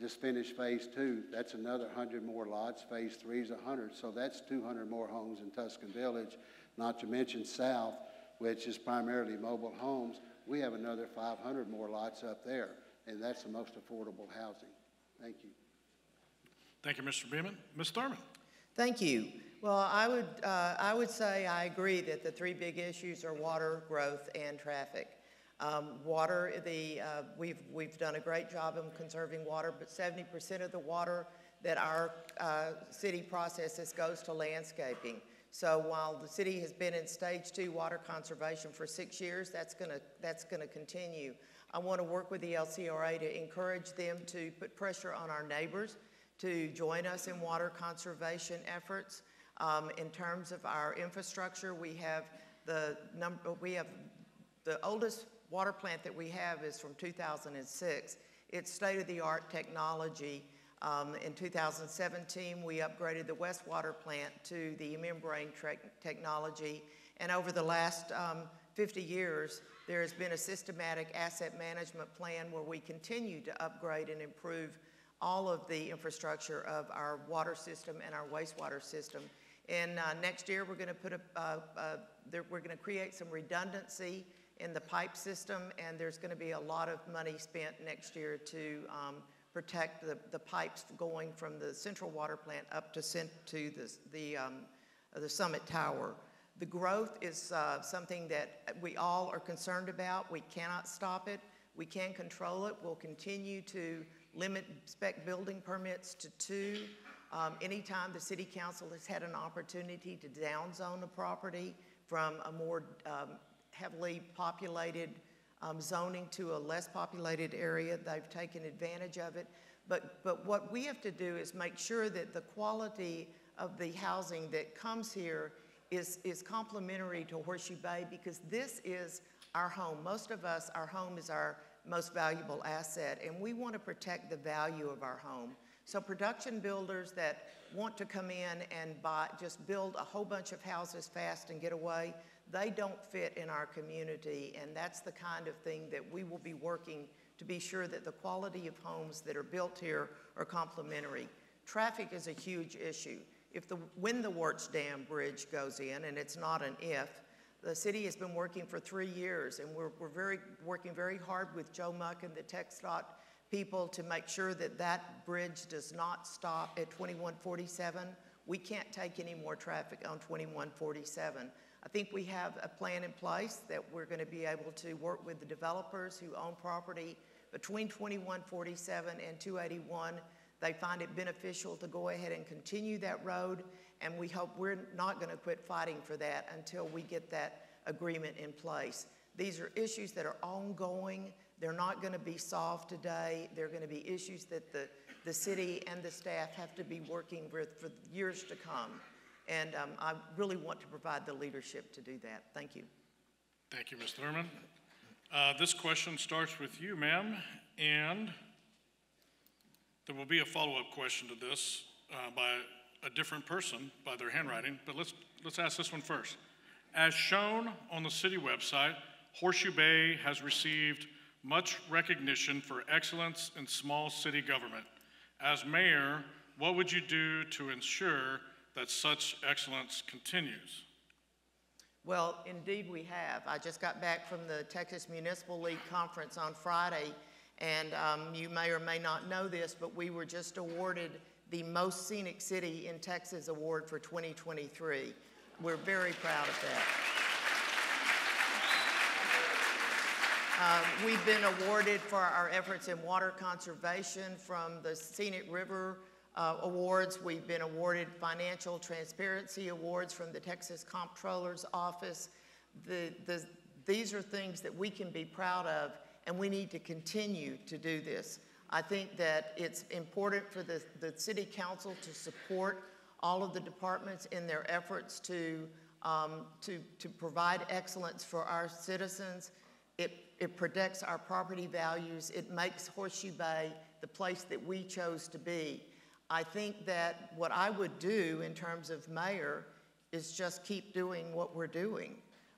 just finished phase two. That's another 100 more lots. Phase three is 100. So that's 200 more homes in Tuscan Village not to mention south, which is primarily mobile homes. We have another 500 more lots up there, and that's the most affordable housing. Thank you. Thank you, Mr. Beeman. Ms. Thurman? Thank you. Well, I would, uh, I would say I agree that the three big issues are water, growth, and traffic. Um, water, the, uh, we've, we've done a great job of conserving water, but 70% of the water that our uh, city processes goes to landscaping. So while the city has been in stage two water conservation for six years, that's gonna, that's gonna continue. I want to work with the LCRA to encourage them to put pressure on our neighbors to join us in water conservation efforts. Um, in terms of our infrastructure, we have the number, we have the oldest water plant that we have is from 2006. It's state-of-the-art technology. Um, in 2017, we upgraded the West Water plant to the membrane technology. And over the last um, 50 years, there has been a systematic asset management plan where we continue to upgrade and improve all of the infrastructure of our water system and our wastewater system. And uh, next year, we're going to put a, uh, uh, there, we're going to create some redundancy in the pipe system, and there's going to be a lot of money spent next year to um, protect the, the pipes going from the central water plant up to, to the, the, um, the Summit Tower. The growth is uh, something that we all are concerned about. We cannot stop it. We can control it. We'll continue to limit spec building permits to two. Um, anytime the city council has had an opportunity to downzone a property from a more um, heavily populated um, zoning to a less populated area, they've taken advantage of it. But, but what we have to do is make sure that the quality of the housing that comes here is, is complementary to Horseshoe Bay because this is our home. Most of us, our home is our most valuable asset, and we want to protect the value of our home. So production builders that want to come in and buy, just build a whole bunch of houses fast and get away, they don't fit in our community, and that's the kind of thing that we will be working to be sure that the quality of homes that are built here are complementary. Traffic is a huge issue. If the, when the Wirtz Dam Bridge goes in, and it's not an if, the city has been working for three years, and we're, we're very, working very hard with Joe Muck and the TxDOT people to make sure that that bridge does not stop at 2147. We can't take any more traffic on 2147. I think we have a plan in place that we're going to be able to work with the developers who own property between 2147 and 281. They find it beneficial to go ahead and continue that road, and we hope we're not going to quit fighting for that until we get that agreement in place. These are issues that are ongoing. They're not going to be solved today. They're going to be issues that the, the city and the staff have to be working with for years to come. And um, I really want to provide the leadership to do that. Thank you. Thank you, Ms. Thurman. Uh, This question starts with you, ma'am, and there will be a follow-up question to this uh, by a different person, by their handwriting, but let's, let's ask this one first. As shown on the city website, Horseshoe Bay has received much recognition for excellence in small city government. As mayor, what would you do to ensure that such excellence continues? Well, indeed, we have. I just got back from the Texas Municipal League Conference on Friday, and um, you may or may not know this, but we were just awarded the Most Scenic City in Texas Award for 2023. We're very proud of that. Um, we've been awarded for our efforts in water conservation from the Scenic River uh, Awards. We've been awarded financial transparency awards from the Texas Comptroller's Office. The, the, these are things that we can be proud of, and we need to continue to do this. I think that it's important for the, the City Council to support all of the departments in their efforts to, um, to, to provide excellence for our citizens. It, it protects our property values. It makes Horseshoe Bay the place that we chose to be. I think that what I would do in terms of mayor is just keep doing what we're doing.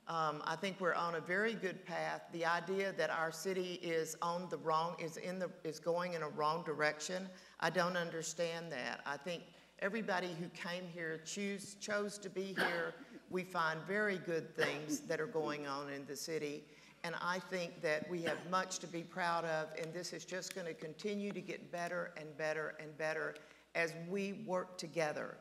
Um, I think we're on a very good path. The idea that our city is on the wrong, is in the, is going in a wrong direction, I don't understand that. I think everybody who came here choose, chose to be here we find very good things that are going on in the city. And I think that we have much to be proud of, and this is just going to continue to get better and better and better as we work together.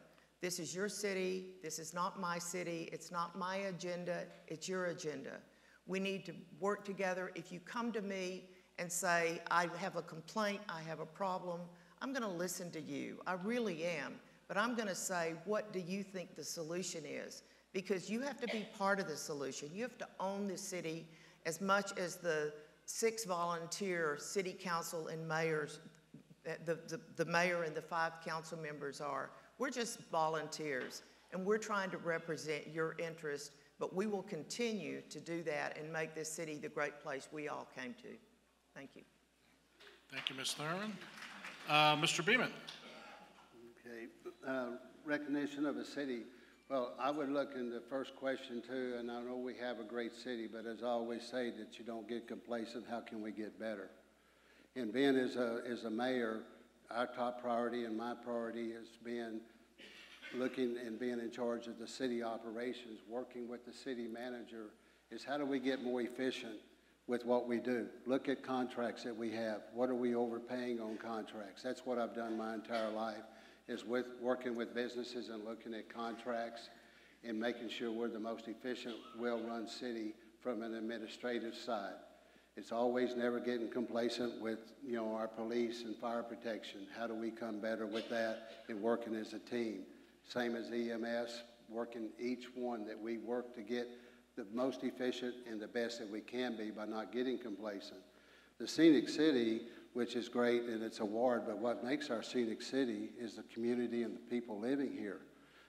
This is your city, this is not my city, it's not my agenda, it's your agenda. We need to work together. If you come to me and say, I have a complaint, I have a problem, I'm going to listen to you. I really am. But I'm going to say, what do you think the solution is? Because you have to be part of the solution. You have to own the city as much as the six volunteer city council and mayors, the, the, the mayor and the five council members are. We're just volunteers, and we're trying to represent your interest, but we will continue to do that and make this city the great place we all came to. Thank you. Thank you, Ms. Thurman. Uh, Mr. Beeman? Okay, uh, recognition of a city. Well, I would look in the first question too, and I know we have a great city, but as I always say, that you don't get complacent, how can we get better? And being as a, as a mayor, our top priority and my priority has been looking and being in charge of the city operations, working with the city manager, is how do we get more efficient with what we do? Look at contracts that we have. What are we overpaying on contracts? That's what I've done my entire life, is with, working with businesses and looking at contracts and making sure we're the most efficient, well-run city from an administrative side. It's always never getting complacent with, you know, our police and fire protection. How do we come better with that and working as a team? Same as EMS, working each one that we work to get the most efficient and the best that we can be by not getting complacent. The scenic city, which is great and it's a ward, but what makes our scenic city is the community and the people living here.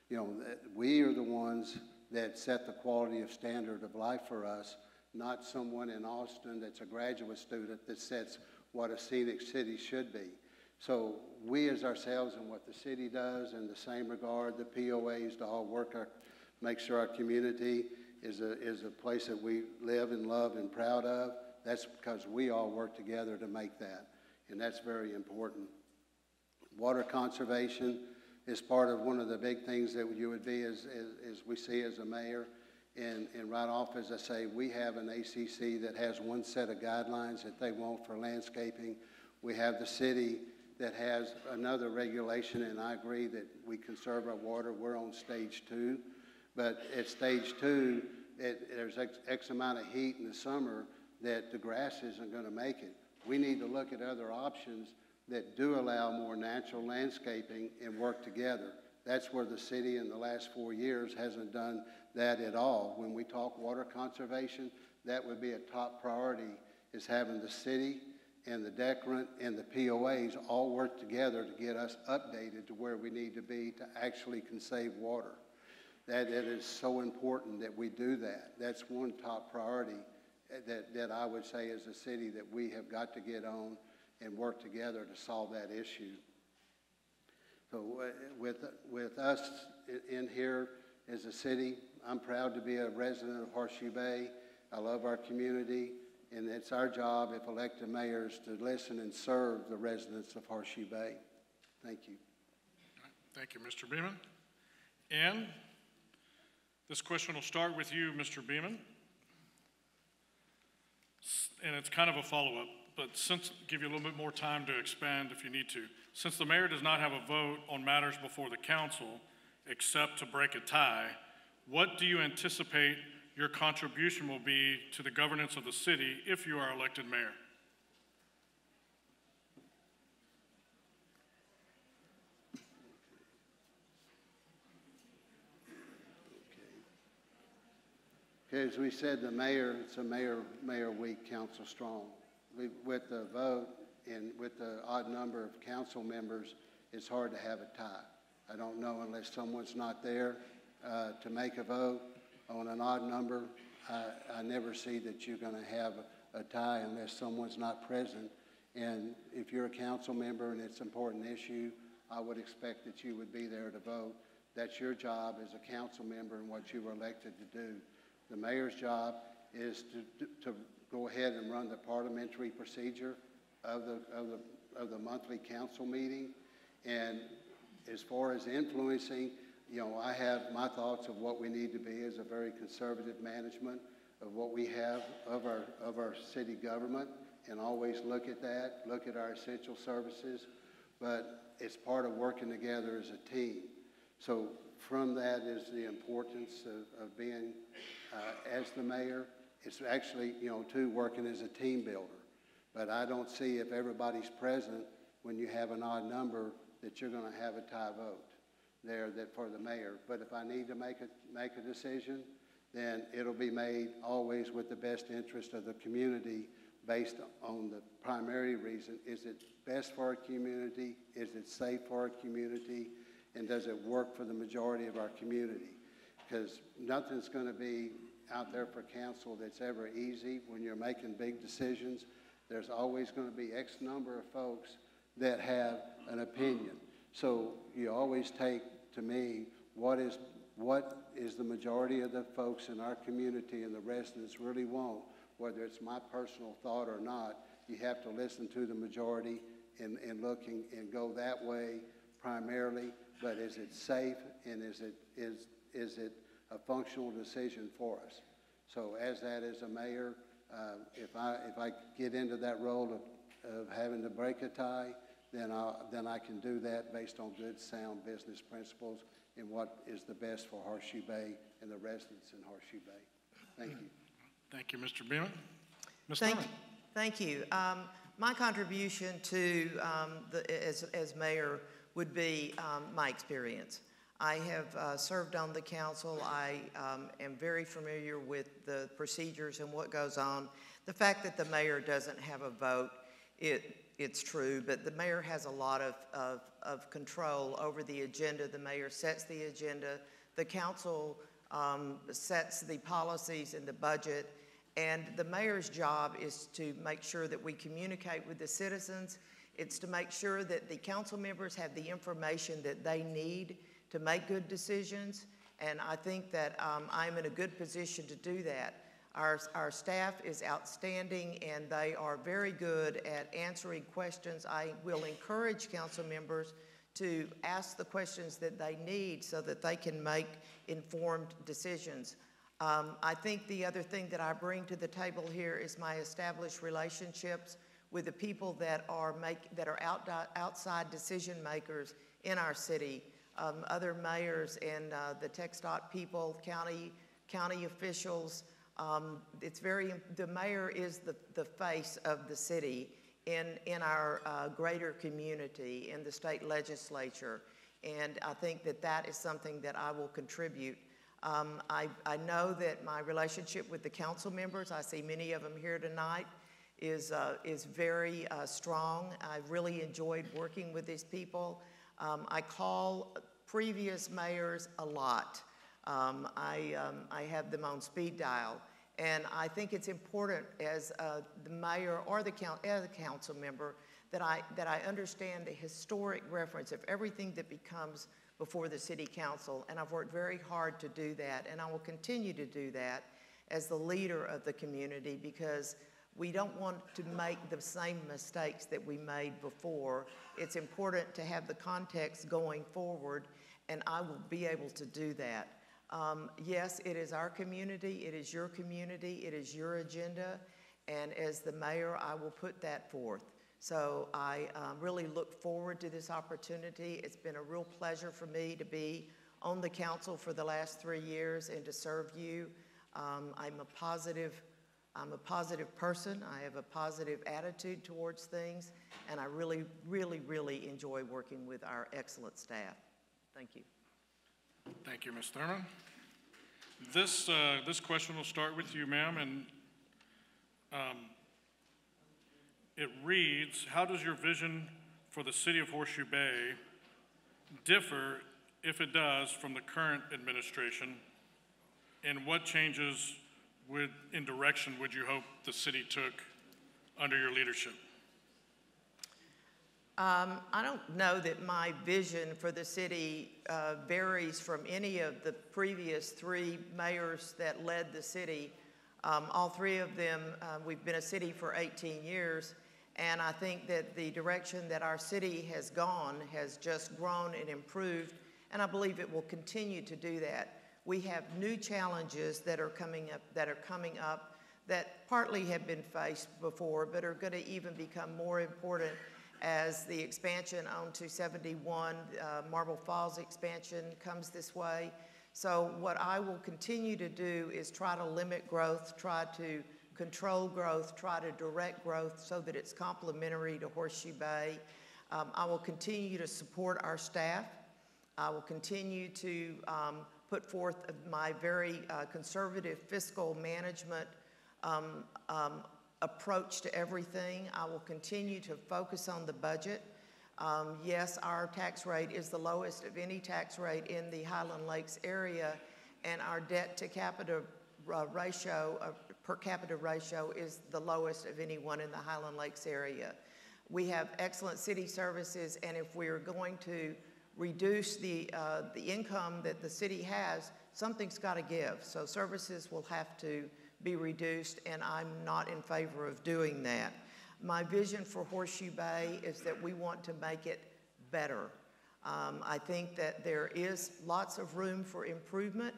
You know, we are the ones that set the quality of standard of life for us, not someone in Austin that's a graduate student that sets what a scenic city should be. So we as ourselves and what the city does in the same regard, the POAs to all work our, make sure our community is a, is a place that we live and love and proud of. That's because we all work together to make that. And that's very important. Water conservation is part of one of the big things that you would be as, as, as we see as a mayor. And, and right off, as I say, we have an ACC that has one set of guidelines that they want for landscaping. We have the city that has another regulation, and I agree that we conserve our water. We're on stage two. But at stage two, it, there's X, X amount of heat in the summer that the grass isn't going to make it. We need to look at other options that do allow more natural landscaping and work together. That's where the city in the last four years hasn't done that at all. When we talk water conservation, that would be a top priority is having the city and the declarant and the POAs all work together to get us updated to where we need to be to actually can save water. That it is so important that we do that. That's one top priority eh, that, that I would say as a city that we have got to get on and work together to solve that issue. So with, with us in here as a city, I'm proud to be a resident of Horseshoe Bay. I love our community, and it's our job, if elected mayors, to listen and serve the residents of Horseshoe Bay. Thank you. Thank you, Mr. Beeman. And this question will start with you, Mr. Beeman. S- And it's kind of a follow-up, but since, give you a little bit more time to expand if you need to. Since the mayor does not have a vote on matters before the council, except to break a tie, what do you anticipate your contribution will be to the governance of the city if you are elected mayor? Okay, as we said, the mayor, it's a mayor, mayor weak, council strong. We, with the vote and with the odd number of council members, it's hard to have a tie. I don't know unless someone's not there, uh, to make a vote on an odd number. I, I never see that you're gonna have a, a tie unless someone's not present. And if you're a council member and it's an important issue, I would expect that you would be there to vote. That's your job as a council member and what you were elected to do. The mayor's job is to, to go ahead and run the parliamentary procedure of the, of the, of the monthly council meeting. And as far as influencing, you know, I have my thoughts of what we need to be as a very conservative management of what we have of our, of our city government, and always look at that, look at our essential services, but it's part of working together as a team. So from that is the importance of, of being, uh, as the mayor, it's actually, you know, too, working as a team builder. But I don't see if everybody's present, when you have an odd number, that you're gonna have a tie vote there that for the mayor. But if I need to make a, make a decision, then it'll be made always with the best interest of the community based on the primary reason, is it best for our community? Is it safe for our community? And does it work for the majority of our community? Because nothing's gonna be out there for council that's ever easy when you're making big decisions. There's always gonna be X number of folks that have an opinion. So you always take, to me, what is, what is the majority of the folks in our community and the residents really want, whether it's my personal thought or not, you have to listen to the majority and, and looking and go that way primarily, but is it safe and is it, is, is it a functional decision for us? So as that as a mayor, uh, if I, if I get into that role of, of having to break a tie, then I, then I can do that based on good, sound business principles and what is the best for Horseshoe Bay and the residents in Horseshoe Bay. Thank you. Thank you, Mr. Beeman. Ms. Thank, Thurman? thank you. Um, my contribution to, um, the, as, as mayor would be, um, my experience. I have, uh, served on the council. I, um, am very familiar with the procedures and what goes on. The fact that the mayor doesn't have a vote, it, it's true, but the mayor has a lot of, of, of control over the agenda. The mayor sets the agenda. The council, um, sets the policies and the budget. And the mayor's job is to make sure that we communicate with the citizens. It's to make sure that the council members have the information that they need to make good decisions. And I think that um, I'm in a good position to do that. Our, our staff is outstanding and they are very good at answering questions. I will encourage council members to ask the questions that they need so that they can make informed decisions. Um, I think the other thing that I bring to the table here is my established relationships with the people that are make, that are out, outside decision makers in our city, um, other mayors and uh, the TxDOT people, county county officials. Um, it's very the mayor is the, the face of the city in in our uh, greater community in the state legislature, and I think that that is something that I will contribute. Um, I, I know that my relationship with the council members, I see many of them here tonight, is, uh, is very uh, strong. I've really enjoyed working with these people. Um, I call previous mayors a lot. Um, I, um, I have them on speed dial. And I think it's important as uh, the mayor or the, count, as council member that I, that I understand the historic reference of everything that becomes before the city council. And I've worked very hard to do that. And I will continue to do that as the leader of the community because we don't want to make the same mistakes that we made before. It's important to have the context going forward, and I will be able to do that. Um, yes, it is our community, it is your community, it is your agenda, and as the mayor, I will put that forth. So I um, really look forward to this opportunity. It's been a real pleasure for me to be on the council for the last three years and to serve you. Um, I'm a positive I'm a positive person. I have a positive attitude towards things, and I really, really, really enjoy working with our excellent staff. Thank you. Thank you, Ms. Thurman. This, uh, this question will start with you, ma'am, and um, it reads, how does your vision for the city of Horseshoe Bay differ, if it does, from the current administration? And what changes in direction would you hope the city took under your leadership? Um, I don't know that my vision for the city uh, varies from any of the previous three mayors that led the city. Um, all three of them, uh, we've been a city for 18 years, and I think that the direction that our city has gone has just grown and improved, and I believe it will continue to do that. We have new challenges that are coming up, that are coming up that partly have been faced before, but are going to even become more important as the expansion onto 71, uh, Marble Falls expansion comes this way. So what I will continue to do is try to limit growth, try to control growth, try to direct growth so that it's complementary to Horseshoe Bay. Um, I will continue to support our staff. I will continue to um, put forth my very uh, conservative fiscal management um, um, approach to everything. I will continue to focus on the budget. Um, yes, our tax rate is the lowest of any tax rate in the Highland Lakes area, and our debt to capita uh, ratio, uh, per capita ratio, is the lowest of anyone in the Highland Lakes area. We have excellent city services, and if we're going to reduce the, uh, the income that the city has, something's got to give. So services will have to be reduced, and I'm not in favor of doing that. My vision for Horseshoe Bay is that we want to make it better. Um, I think that there is lots of room for improvement.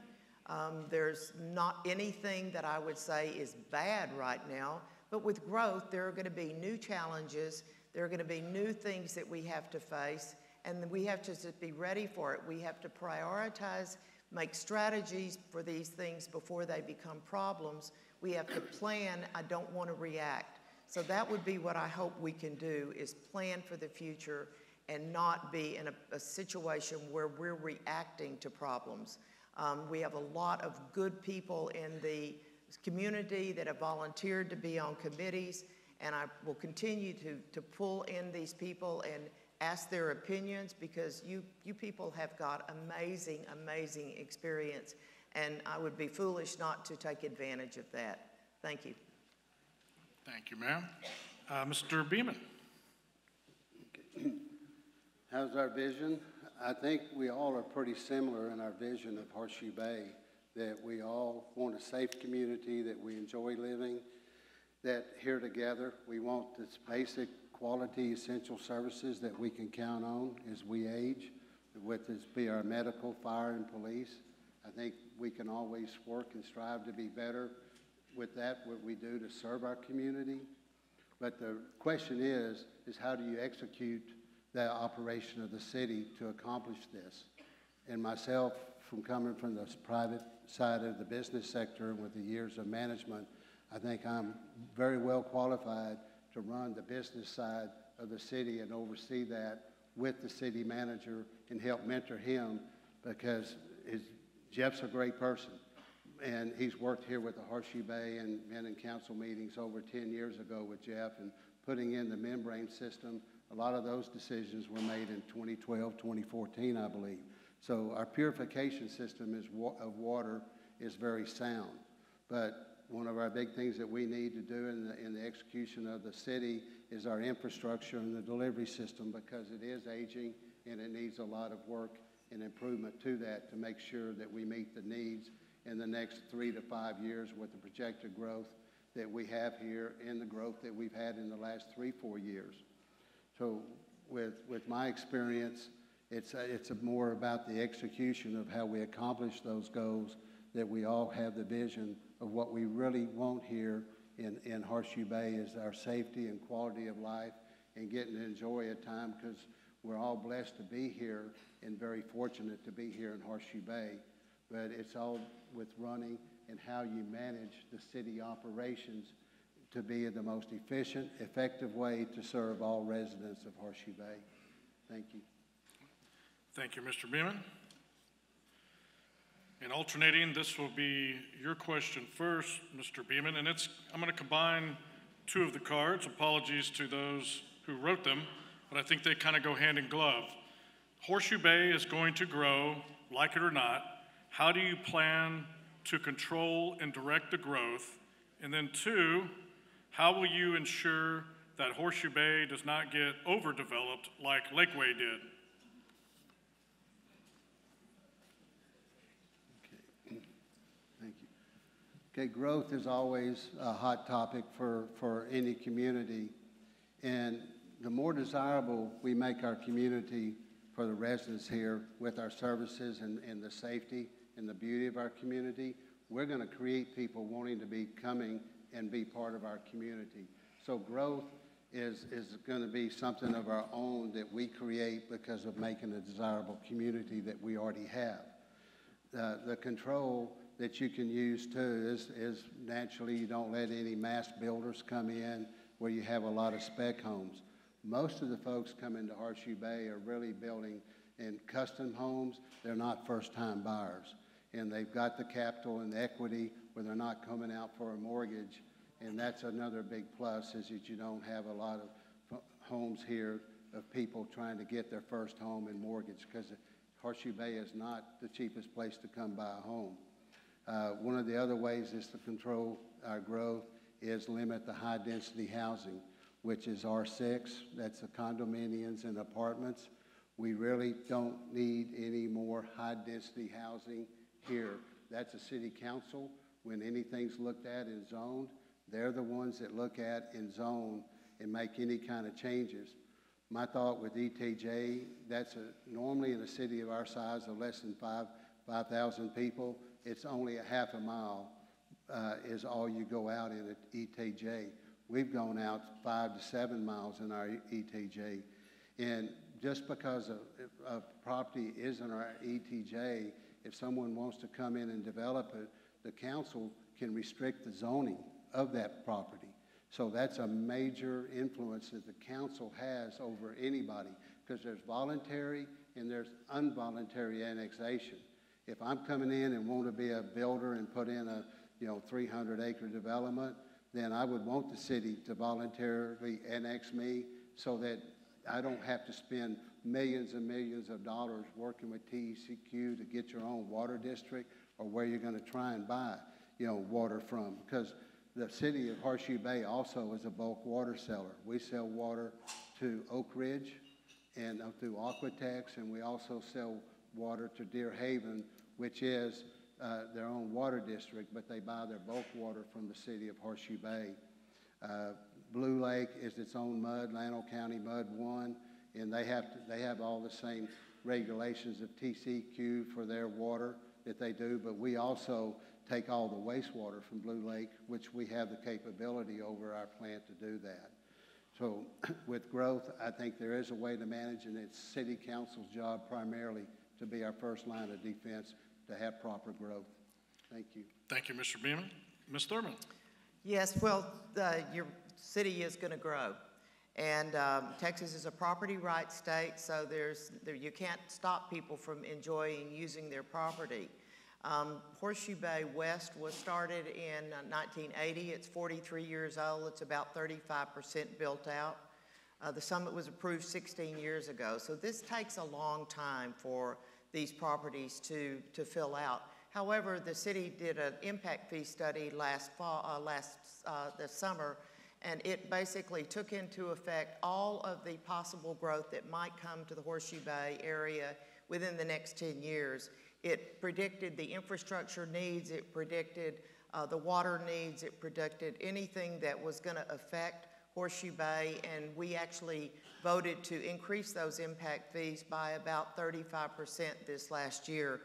Um, there's not anything that I would say is bad right now, but with growth, there are going to be new challenges. There are going to be new things that we have to face, and we have to just be ready for it. We have to prioritize make strategies for these things before they become problems. We have to plan, I don't want to react. So that would be what I hope we can do is plan for the future and not be in a, a situation where we're reacting to problems. Um, we have a lot of good people in the community that have volunteered to be on committees, and I will continue to, to pull in these people and ask their opinions because you, you people have got amazing, amazing experience, and I would be foolish not to take advantage of that. Thank you. Thank you, ma'am. Uh, Mr. Beeman. How's our vision? I think we all are pretty similar in our vision of Horseshoe Bay, that we all want a safe community, that we enjoy living, that here together we want this basic quality essential services that we can count on as we age, with this be our medical, fire, and police. I think we can always work and strive to be better with that, what we do to serve our community. But the question is, is how do you execute the operation of the city to accomplish this? And myself, from coming from the private side of the business sector and with the years of management, I think I'm very well qualified to run the business side of the city and oversee that with the city manager and help mentor him because his, Jeff's a great person. And he's worked here with the Horseshoe Bay and been in council meetings over 10 years ago with Jeff and putting in the membrane system. A lot of those decisions were made in 2012, 2014, I believe. So our purification system is wa of water is very sound. But one of our big things that we need to do in the, in the execution of the city is our infrastructure and the delivery system because it is aging and it needs a lot of work and improvement to that to make sure that we meet the needs in the next three to five years with the projected growth that we have here and the growth that we've had in the last three, four years. So with, with my experience, it's, a, it's more about the execution of how we accomplish those goals that we all have the vision of what we really want here in, in Horseshoe Bay is our safety and quality of life and getting to enjoy a time because we're all blessed to be here and very fortunate to be here in Horseshoe Bay. But it's all with running and how you manage the city operations to be the most efficient, effective way to serve all residents of Horseshoe Bay. Thank you. Thank you, Mr. Beeman. And alternating, this will be your question first, Mr. Beeman, and it's, I'm going to combine two of the cards. Apologies to those who wrote them, but I think they kind of go hand in glove. Horseshoe Bay is going to grow, like it or not. How do you plan to control and direct the growth? And then, two, how will you ensure that Horseshoe Bay does not get overdeveloped like Lakeway did? Okay, growth is always a hot topic for, for any community. And the more desirable we make our community for the residents here with our services and, and the safety and the beauty of our community, we're going to create people wanting to be coming and be part of our community. So growth is, is going to be something of our own that we create because of making a desirable community that we already have. The, the control that you can use too is, is naturally you don't let any mass builders come in where you have a lot of spec homes. Most of the folks coming to Horseshoe Bay are really building in custom homes. They're not first-time buyers. And they've got the capital and the equity where they're not coming out for a mortgage. And that's another big plus is that you don't have a lot of homes here of people trying to get their first home and mortgage because Horseshoe Bay is not the cheapest place to come buy a home. Uh, One of the other ways is to control our growth is limit the high-density housing, which is R6, that's the condominiums and apartments. We really don't need any more high-density housing here. That's a city council. When anything's looked at and zoned, they're the ones that look at and zone and make any kind of changes. My thought with ETJ, that's a, normally in a city of our size of less than five, 5,000 people, it's only a half a mile uh, is all you go out in at ETJ. We've gone out five to seven miles in our ETJ. And just because a, a property is in our ETJ, if someone wants to come in and develop it, the council can restrict the zoning of that property. So that's a major influence that the council has over anybody, because there's voluntary and there's involuntary annexation. If I'm coming in and want to be a builder and put in a, you know, 300 acre development, then I would want the city to voluntarily annex me so that I don't have to spend millions and millions of dollars working with TCEQ to get your own water district or where you're going to try and buy, you know, water from. Because the city of Horseshoe Bay also is a bulk water seller. We sell water to Oak Ridge and through Aquatex, and we also sell water to Deer Haven, which is uh, their own water district, but they buy their bulk water from the city of Horseshoe Bay. Uh, Blue Lake is its own mud, Llano County Mud One, and they have, to- they have all the same regulations of TCEQ for their water that they do, but we also take all the wastewater from Blue Lake, which we have the capability over our plant to do that. So *clears throat* with growth, I think there is a way to manage, and it's city council's job primarily to be our first line of defense to have proper growth. Thank you. Thank you, Mr. Beeman. Ms. Thurman? Yes, well, the, your city is going to grow. And um, Texas is a property rights state, so there's, there, you can't stop people from enjoying using their property. Um, Horseshoe Bay West was started in uh, 1980. It's 43 years old. It's about 35% built out. Uh, the summit was approved 16 years ago. So this takes a long time for these properties to, to fill out. However, the city did an impact fee study last fall, uh, last uh, this summer, and it basically took into effect all of the possible growth that might come to the Horseshoe Bay area within the next 10 years. It predicted the infrastructure needs, it predicted uh, the water needs, it predicted anything that was going to affect Horseshoe Bay, and we actually voted to increase those impact fees by about 35% this last year.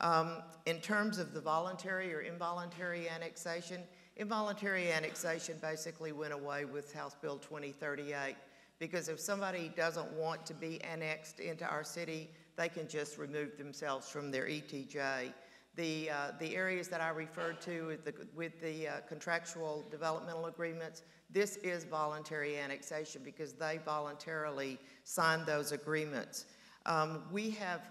Um, in terms of the voluntary or involuntary annexation, involuntary annexation basically went away with House Bill 2038 because if somebody doesn't want to be annexed into our city, they can just remove themselves from their ETJ. The, uh, the areas that I referred to with the, with the uh, contractual developmental agreements, this is voluntary annexation because they voluntarily signed those agreements. Um, we have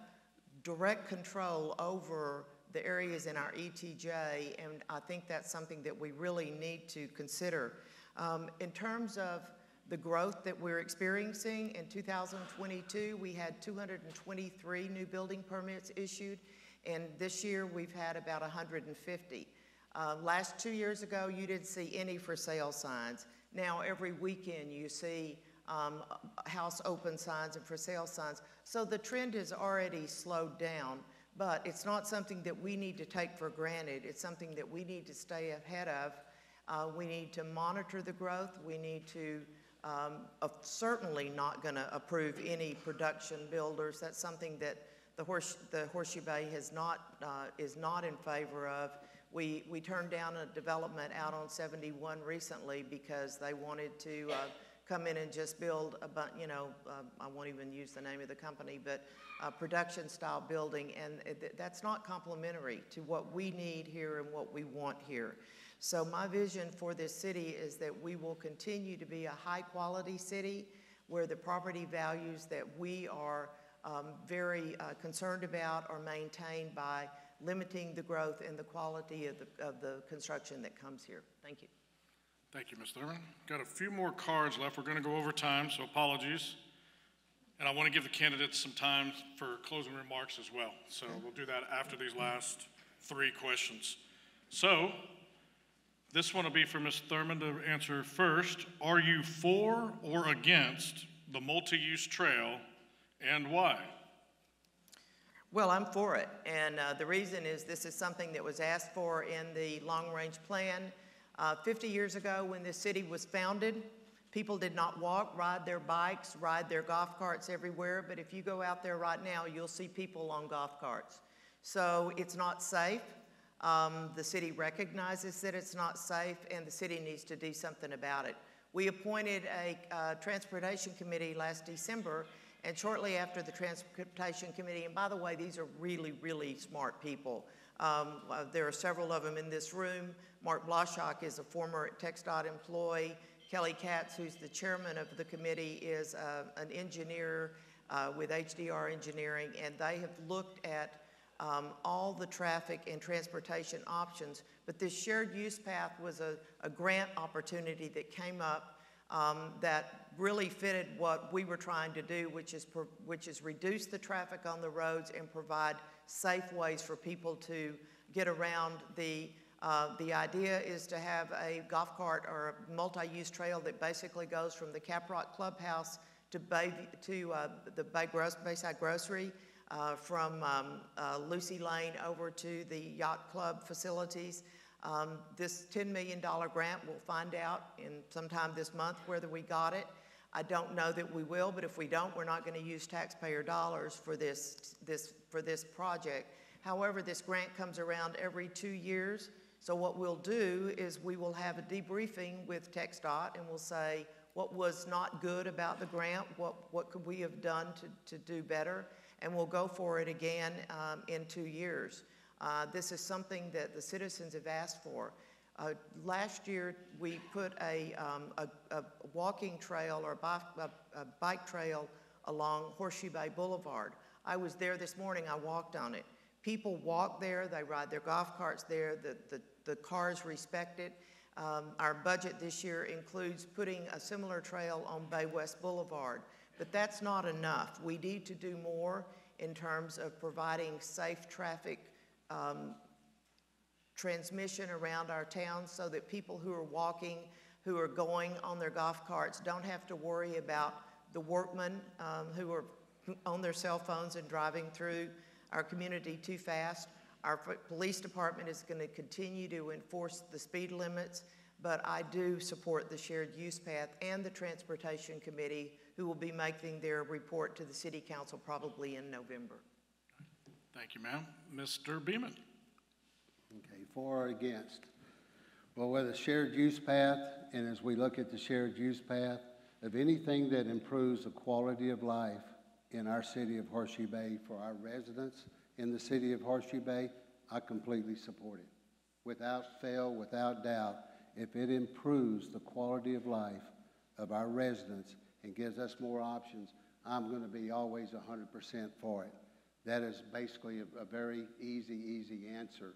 direct control over the areas in our ETJ, and I think that's something that we really need to consider. Um, in terms of the growth that we're experiencing in 2022, we had 223 new building permits issued, and this year we've had about 150. Uh, last two years ago, you didn't see any for sale signs. Now, every weekend, you see um, house open signs and for sale signs. So the trend has already slowed down, but it's not something that we need to take for granted. It's something that we need to stay ahead of. Uh, we need to monitor the growth. We need to um, of certainly not going to approve any production builders. That's something that the the Horseshoe Bay has not, uh, is not in favor of. We, we turned down a development out on 71 recently because they wanted to uh, come in and just build a bu, you know, um, I won't even use the name of the company, but a production-style building, and it- that's not complementary to what we need here and what we want here. So my vision for this city is that we will continue to be a high-quality city where the property values that we are um, very uh, concerned about are maintained by limiting the growth and the quality of the, of the construction that comes here. Thank you. Thank you, Ms. Thurman. Got a few more cards left. We're going to go over time, so apologies. And I want to give the candidates some time for closing remarks as well. So we'll do that after these last three questions. So this one will be for Ms. Thurman to answer first. Are you for or against the multi-use trail and why? Well, I'm for it, and uh, the reason is this is something that was asked for in the long-range plan. Uh, 50 years ago, when this city was founded, people did not walk, ride their bikes, ride their golf carts everywhere, but if you go out there right now, you'll see people on golf carts. So it's not safe. Um, the city recognizes that it's not safe, and the city needs to do something about it. We appointed a uh, transportation committee last December, and shortly after the transportation committee, and by the way, these are really, really smart people. Um, uh, there are several of them in this room. Mark Blashock is a former TxDOT employee. Kelly Katz, who's the chairman of the committee, is uh, an engineer uh, with HDR Engineering, and they have looked at um, all the traffic and transportation options. But this shared use path was a, a grant opportunity that came up um, that really fitted what we were trying to do, which is, which is reduce the traffic on the roads and provide safe ways for people to get around the uh, the idea is to have a golf cart or a multi-use trail that basically goes from the Caprock Clubhouse to, Bay, to uh, the Bay Bayside Grocery, uh, from um, uh, Lucy Lane over to the Yacht Club facilities. Um, this $10 million grant, we'll find out in sometime this month whether we got it. I don't know that we will, but if we don't, we're not going to use taxpayer dollars for this, this, for this project. However, this grant comes around every two years. So what we'll do is we will have a debriefing with TxDOT and we'll say what was not good about the grant, what, what could we have done to, to do better, and we'll go for it again um, in two years. Uh, this is something that the citizens have asked for. Uh, last year, we put a, um, a, a walking trail or a bike, a, bike trail along Horseshoe Bay Boulevard. I was there this morning, I walked on it. People walk there, they ride their golf carts there, the, the, the cars respect it. Um, our budget this year includes putting a similar trail on Bay West Boulevard, but that's not enough. We need to do more in terms of providing safe traffic um, transmission around our town so that people who are walking, who are going on their golf carts, don't have to worry about the workmen um, who are on their cell phones and driving through our community too fast. Our police department is going to continue to enforce the speed limits, but I do support the shared use path and the transportation committee, who will be making their report to the city council probably in November. Thank you, ma'am. Mr. Beeman? Okay, for or against? Well, with a shared use path, and as we look at the shared use path, of anything that improves the quality of life in our city of Horseshoe Bay for our residents in the city of Horseshoe Bay, I completely support it. Without fail, without doubt, if it improves the quality of life of our residents and gives us more options, I'm going to be always 100% for it. That is basically a, a very easy, easy answer.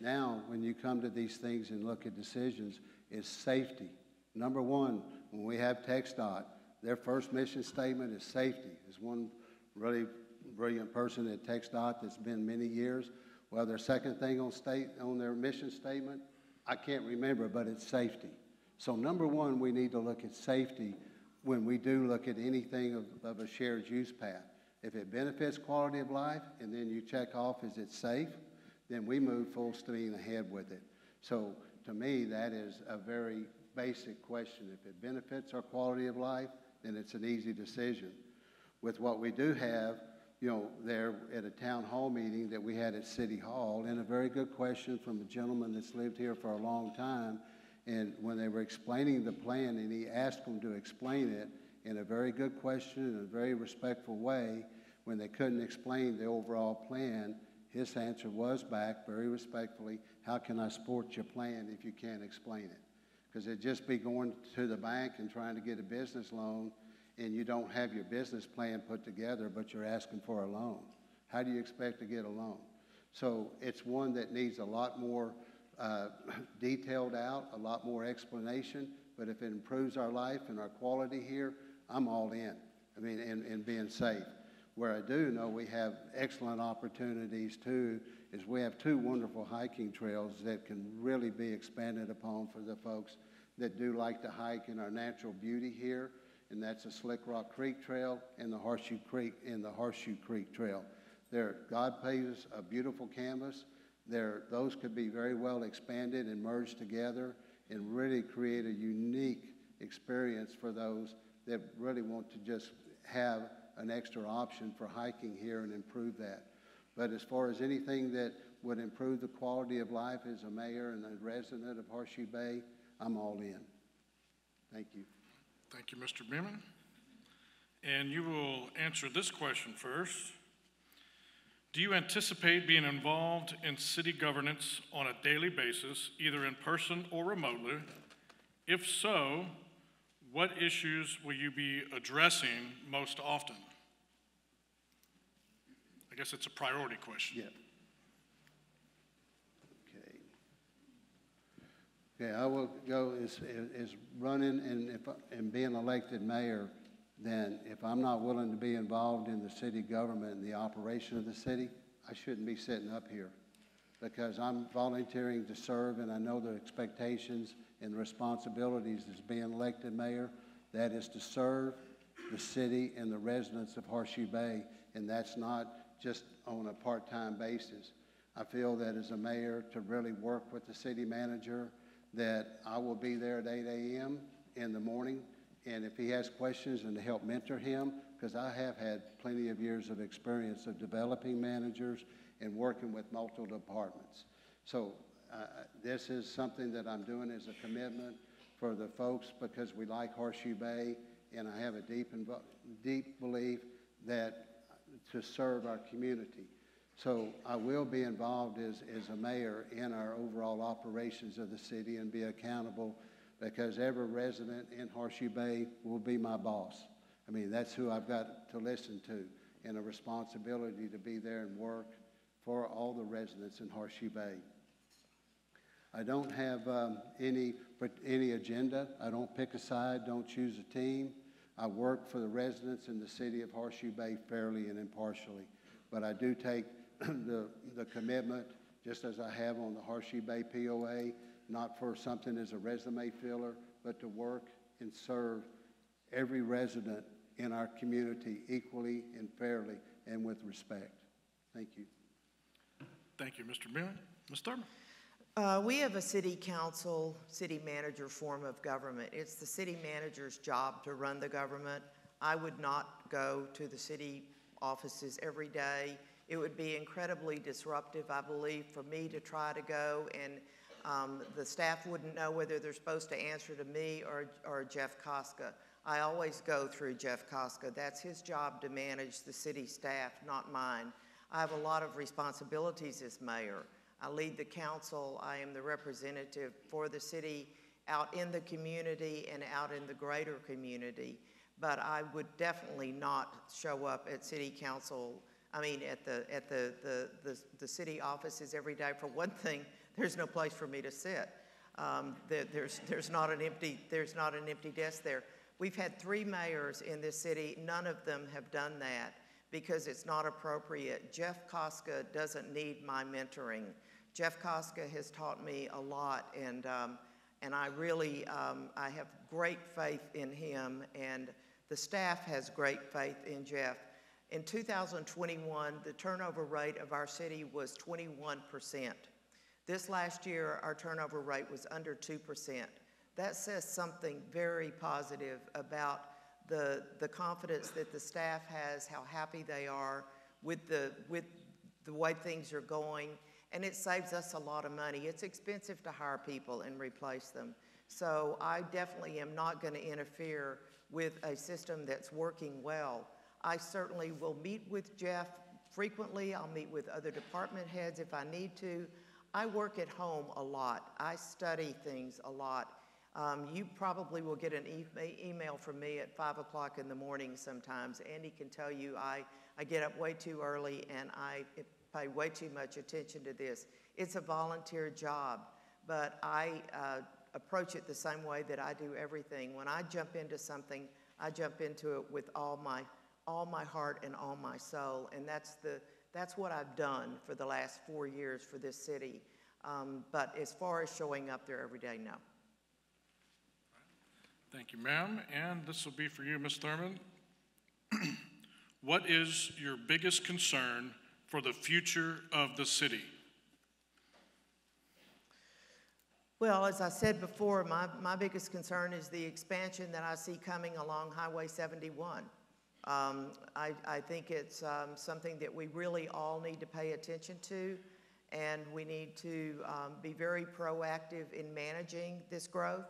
Now, when you come to these things and look at decisions, is safety. Number one, when we have TxDOT, their first mission statement is safety. There's one really brilliant person at TxDOT that's been many years. Well, their second thing on state on their mission statement, I can't remember, but it's safety. So number one, we need to look at safety when we do look at anything of, of a shared use path. If it benefits quality of life, and then you check off, is it safe? Then we move full steam ahead with it. So to me, that is a very basic question. If it benefits our quality of life, then it's an easy decision. With what we do have, you know, there at a town hall meeting that we had at City Hall, and a very good question from a gentleman that's lived here for a long time. And when they were explaining the plan, and he asked them to explain it in a very good question, in a very respectful way, when they couldn't explain the overall plan, his answer was back very respectfully, how can I support your plan if you can't explain it? Because it'd just be going to the bank and trying to get a business loan, and you don't have your business plan put together, but you're asking for a loan. How do you expect to get a loan? So it's one that needs a lot more uh, detailed out, a lot more explanation, but if it improves our life and our quality here, I'm all in. I mean, in, in being safe. Where I do know we have excellent opportunities too is we have two wonderful hiking trails that can really be expanded upon for the folks that do like to hike in our natural beauty here, and that's the Slick Rock Creek Trail and the Horseshoe Creek and the Horseshoe Creek Trail. There, God pays a beautiful canvas. There, those could be very well expanded and merged together and really create a unique experience for those that really want to just have an extra option for hiking here and improve that. But as far as anything that would improve the quality of life as a mayor and a resident of Horseshoe Bay, I'm all in. Thank you. Thank you, Mr. Beeman. And you will answer this question first. Do you anticipate being involved in city governance on a daily basis, either in person or remotely? If so, what issues will you be addressing most often? I guess it's a priority question. Yeah. Okay. Okay, I will go as, as running and if, and being elected mayor, then if I'm not willing to be involved in the city government and the operation of the city, I shouldn't be sitting up here. Because I'm volunteering to serve and I know the expectations and responsibilities as being elected mayor. That is to serve the city and the residents of Horseshoe Bay, and that's not just on a part-time basis. I feel that as a mayor, to really work with the city manager, that I will be there at 8 a.m. in the morning, and if he has questions, and to help mentor him, because I have had plenty of years of experience of developing managers and working with multiple departments. So uh, this is something that I'm doing as a commitment for the folks because we like Horseshoe Bay, and I have a deep, deep belief that to serve our community. So I will be involved as, as a mayor in our overall operations of the city and be accountable because every resident in Horseshoe Bay will be my boss. I mean, that's who I've got to listen to and a responsibility to be there and work for all the residents in Horseshoe Bay. I don't have um, any, any agenda. I don't pick a side, don't choose a team. I work for the residents in the city of Horseshoe Bay fairly and impartially. But I do take *clears throat* the, the commitment, just as I have on the Horseshoe Bay POA, not for something as a resume filler, but to work and serve every resident in our community equally and fairly and with respect. Thank you. Thank you, Mr. Beeman. Ms. Thurman? Uh, we have a city council, city manager form of government. It's the city manager's job to run the government. I would not go to the city offices every day. It would be incredibly disruptive, I believe, for me to try to go and um, the staff wouldn't know whether they're supposed to answer to me or, or Jeff Koska. I always go through Jeff Koska. That's his job to manage the city staff, not mine. I have a lot of responsibilities as mayor. I lead the council. I am the representative for the city out in the community and out in the greater community. But I would definitely not show up at city council, I mean, at the, at the, the, the, the city offices every day. For one thing, there's no place for me to sit. Um, there, there's, there's, not an empty, there's not an empty desk there. We've had three mayors in this city. None of them have done that because it's not appropriate. Jeff Koska doesn't need my mentoring. Jeff Koska has taught me a lot, and, um, and I really um, I have great faith in him, and the staff has great faith in Jeff. In 2021, the turnover rate of our city was 21%. This last year, our turnover rate was under 2%. that says something very positive about the, the confidence that the staff has, how happy they are with the, with the way things are going, and it saves us a lot of money. It's expensive to hire people and replace them. So I definitely am not going to interfere with a system that's working well. I certainly will meet with Jeff frequently. I'll meet with other department heads if I need to. I work at home a lot. I study things a lot. Um, you probably will get an e- email from me at five o'clock in the morning sometimes. Andy can tell you I, I get up way too early and I pay way too much attention to this. It's a volunteer job, but I uh, approach it the same way that I do everything. When I jump into something, I jump into it with all my all my heart and all my soul, and that's the that's what I've done for the last four years for this city. Um, but as far as showing up there every day, no. Thank you, ma'am. And this will be for you, Ms. Thurman. *clears throat* what is your biggest concern for the future of the city? Well, as I said before, my, my biggest concern is the expansion that I see coming along Highway 71. Um, I, I, think it's um, something that we really all need to pay attention to, and we need to um, be very proactive in managing this growth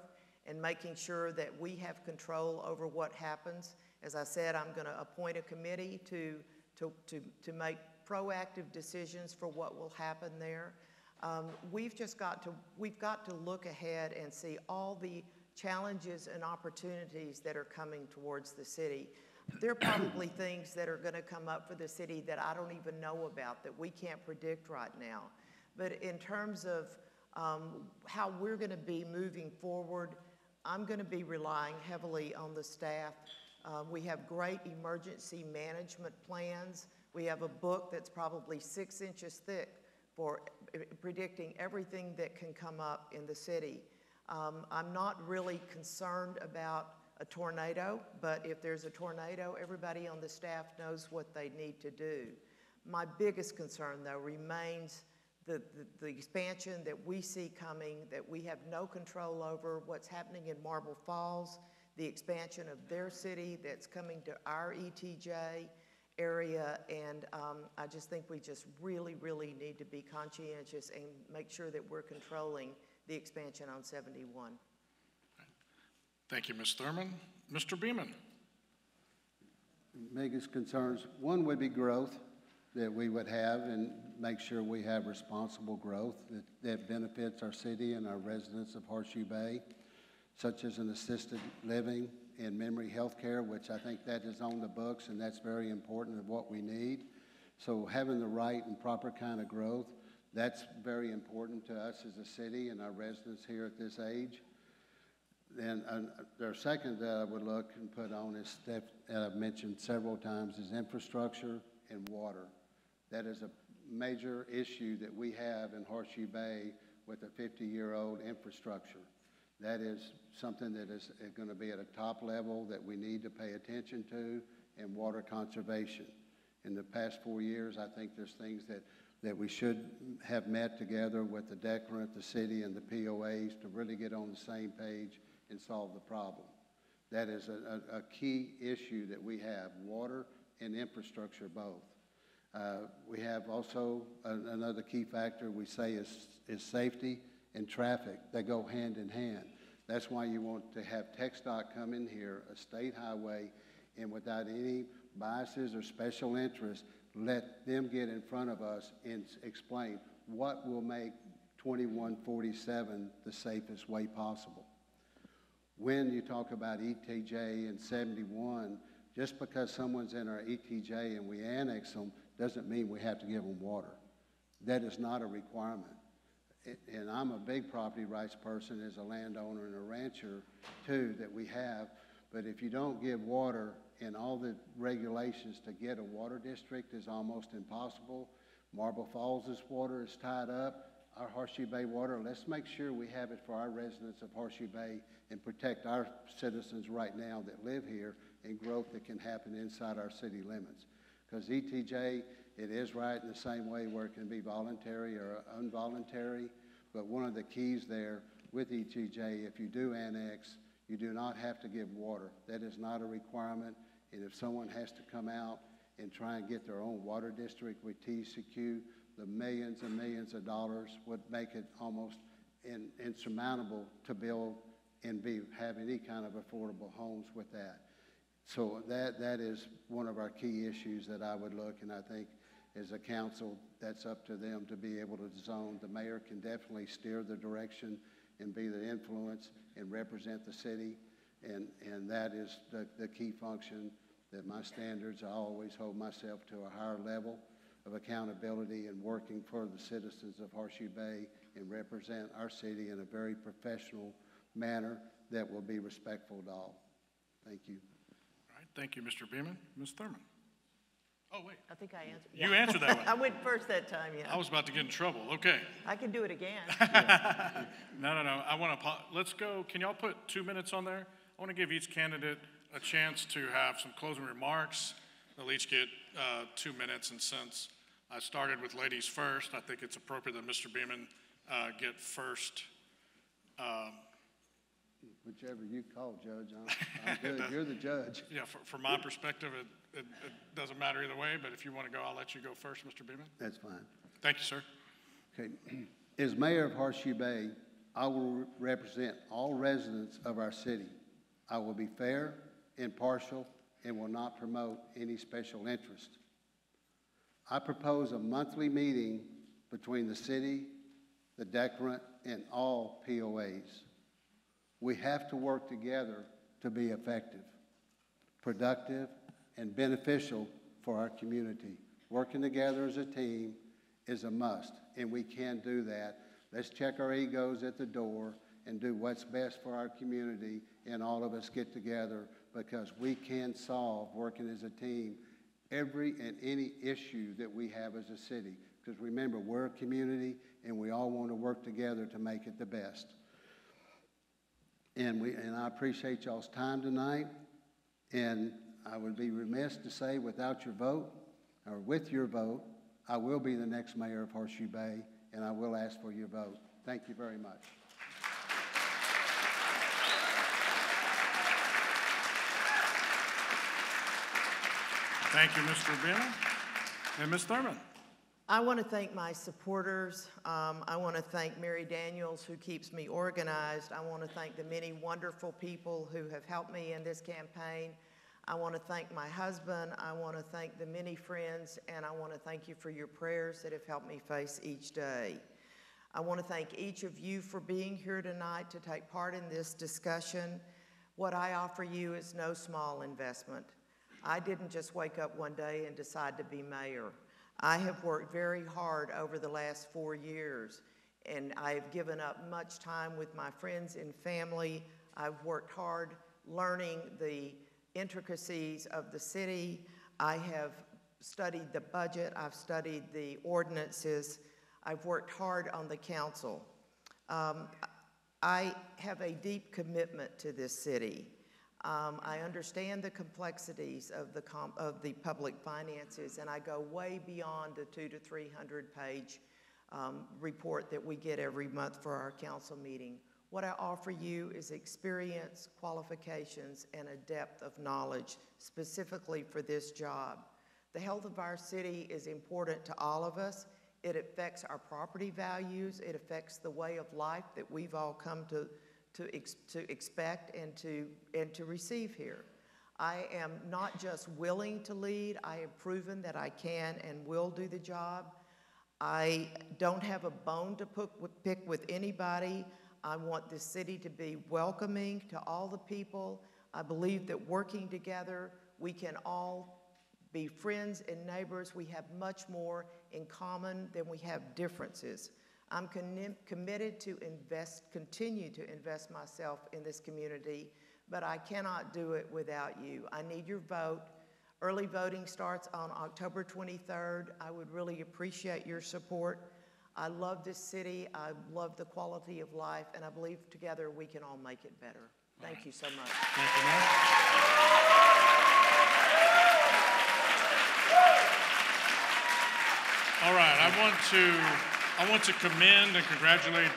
and making sure that we have control over what happens. As I said, I'm going to appoint a committee to, to, to, to make proactive decisions for what will happen there. Um, we've just got to, we've got to look ahead and see all the challenges and opportunities that are coming towards the city. There are probably *coughs* things that are going to come up for the city that I don't even know about that we can't predict right now. But in terms of um, how we're going to be moving forward, I'm going to be relying heavily on the staff. Uh, we have great emergency management plans. We have a book that's probably six inches thick for predicting everything that can come up in the city. Um, I'm not really concerned about a tornado, but if there's a tornado, everybody on the staff knows what they need to do. My biggest concern, though, remains the, the, the, expansion that we see coming, that we have no control over, what's happening in Marble Falls, the expansion of their city that's coming to our ETJ area, and um, I just think we just really, really need to be conscientious and make sure that we're controlling the expansion on 71. Thank you, Ms. Thurman. Mr. Beeman. Biggest concerns, one would be growth that we would have and make sure we have responsible growth that, that benefits our city and our residents of Horseshoe Bay, such as an assisted living and memory health care, which I think that is on the books and that's very important of what we need. So having the right and proper kind of growth, that's very important to us as a city and our residents here at this age. Then uh, their second that I would look and put on is that I've mentioned several times is infrastructure and water. That is a major issue that we have in Horseshoe Bay with a 50-year-old infrastructure. That is something that is going to be at a top level that we need to pay attention to and water conservation. In the past four years, I think there's things that, that we should have met together with the declarant, the city, and the POAs to really get on the same page and solve the problem. That is a, a, a key issue that we have, water and infrastructure both. Uh, we have also another key factor we say is, is safety and traffic. They go hand in hand. That's why you want to have TxDOT come in here, a state highway, and without any biases or special interests, let them get in front of us and explain what will make 2147 the safest way possible when you talk about ETJ and 71, just because someone's in our ETJ and we annex them doesn't mean we have to give them water. That is not a requirement. And I'm a big property rights person as a landowner and a rancher too that we have. But if you don't give water and all the regulations to get a water district is almost impossible. Marble Falls' water is tied up our Horseshoe Bay water. Let's make sure we have it for our residents of Horseshoe Bay and protect our citizens right now that live here and growth that can happen inside our city limits. Because ETJ, it is right in the same way where it can be voluntary or involuntary, but one of the keys there, with ETJ, if you do annex, you do not have to give water. That is not a requirement. And if someone has to come out and try and get their own water district with TCEQ, the millions and millions of dollars would make it almost in, insurmountable to build and be, have any kind of affordable homes with that. So that, that is one of our key issues that I would look, and I think as a council, that's up to them to be able to zone. The mayor can definitely steer the direction and be the influence and represent the city, and, and that is the, the key function that my standards, I always hold myself to a higher level of accountability and working for the citizens of Horseshoe Bay and represent our city in a very professional manner that will be respectful to all. Thank you. All right, thank you, Mr. Beeman. Ms. Thurman? Oh, wait, I think I answered. You yeah. answered that one. *laughs* I went first that time, yeah. I was about to get in trouble. Okay. I can do it again. *laughs* No, no, no, I want to, let's go, can y'all put two minutes on there? I want to give each candidate a chance to have some closing remarks. They'll each get uh, two minutes, and since I started with ladies first, I think it's appropriate that Mr. Beeman uh, get first. Whichever you call, Judge, I'm, I'm good. *laughs* You're the judge. Yeah, for- from my perspective, it, it it doesn't matter either way, but if you want to go, I'll let you go first, Mr. Beeman. That's fine. Thank you, sir. Okay. *clears throat* As mayor of Horseshoe Bay, I will represent all residents of our city. I will be fair, impartial, and will not promote any special interest. I propose a monthly meeting between the city, the declarant, and all POAs. We have to work together to be effective, productive, and beneficial for our community. Working together as a team is a must, and we can do that. Let's check our egos at the door and do what's best for our community, and all of us get together because we can solve, working as a team, every and any issue that we have as a city. Because remember, we're a community, and we all want to work together to make it the best. And we, and I appreciate y'all's time tonight. And I would be remiss to say, without your vote, or with your vote, I will be the next mayor of Horseshoe Bay, and I will ask for your vote. Thank you very much. Thank you, Mr. Beeman. And Ms. Thurman? I want to thank my supporters. Um, I want to thank Mary Daniels, who keeps me organized. I want to thank the many wonderful people who have helped me in this campaign. I want to thank my husband. I want to thank the many friends, and I want to thank you for your prayers that have helped me face each day. I want to thank each of you for being here tonight to take part in this discussion. What I offer you is no small investment. I didn't just wake up one day and decide to be mayor. I have worked very hard over the last four years, and I have given up much time with my friends and family. I've worked hard learning the intricacies of the city. I have studied the budget, I've studied the ordinances, I've worked hard on the council. Um, I have a deep commitment to this city. Um, I understand the complexities of the, of the public finances, and I go way beyond the two to 300 page um, report that we get every month for our council meeting. What I offer you is experience, qualifications, and a depth of knowledge specifically for this job. The health of our city is important to all of us. It affects our property values. It affects the way of life that we've all come to, to, ex- to expect and to, and to receive here. I am not just willing to lead, I have proven that I can and will do the job. I don't have a bone to pick with, pick with anybody. I want this city to be welcoming to all the people. I believe that working together, we can all be friends and neighbors. We have much more in common than we have differences. I'm committed to invest, continue to invest myself in this community, but I cannot do it without you. I need your vote. Early voting starts on October 23rd. I would really appreciate your support. I love this city. I love the quality of life, and I believe together we can all make it better. Thank you so much. You. All right, I want to, I want to commend and congratulate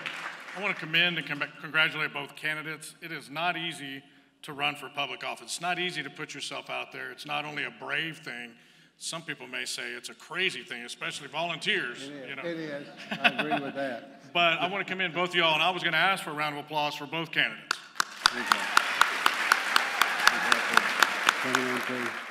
I want to commend and con- congratulate both candidates. It is not easy to run for public office. It's not easy to put yourself out there. It's not only a brave thing. Some people may say it's a crazy thing, especially volunteers. It you know. it is. I agree with that. *laughs* But I want to commend both of y'all, and I was going to ask for a round of applause for both candidates. Thank you. Thank you. Coming in, too.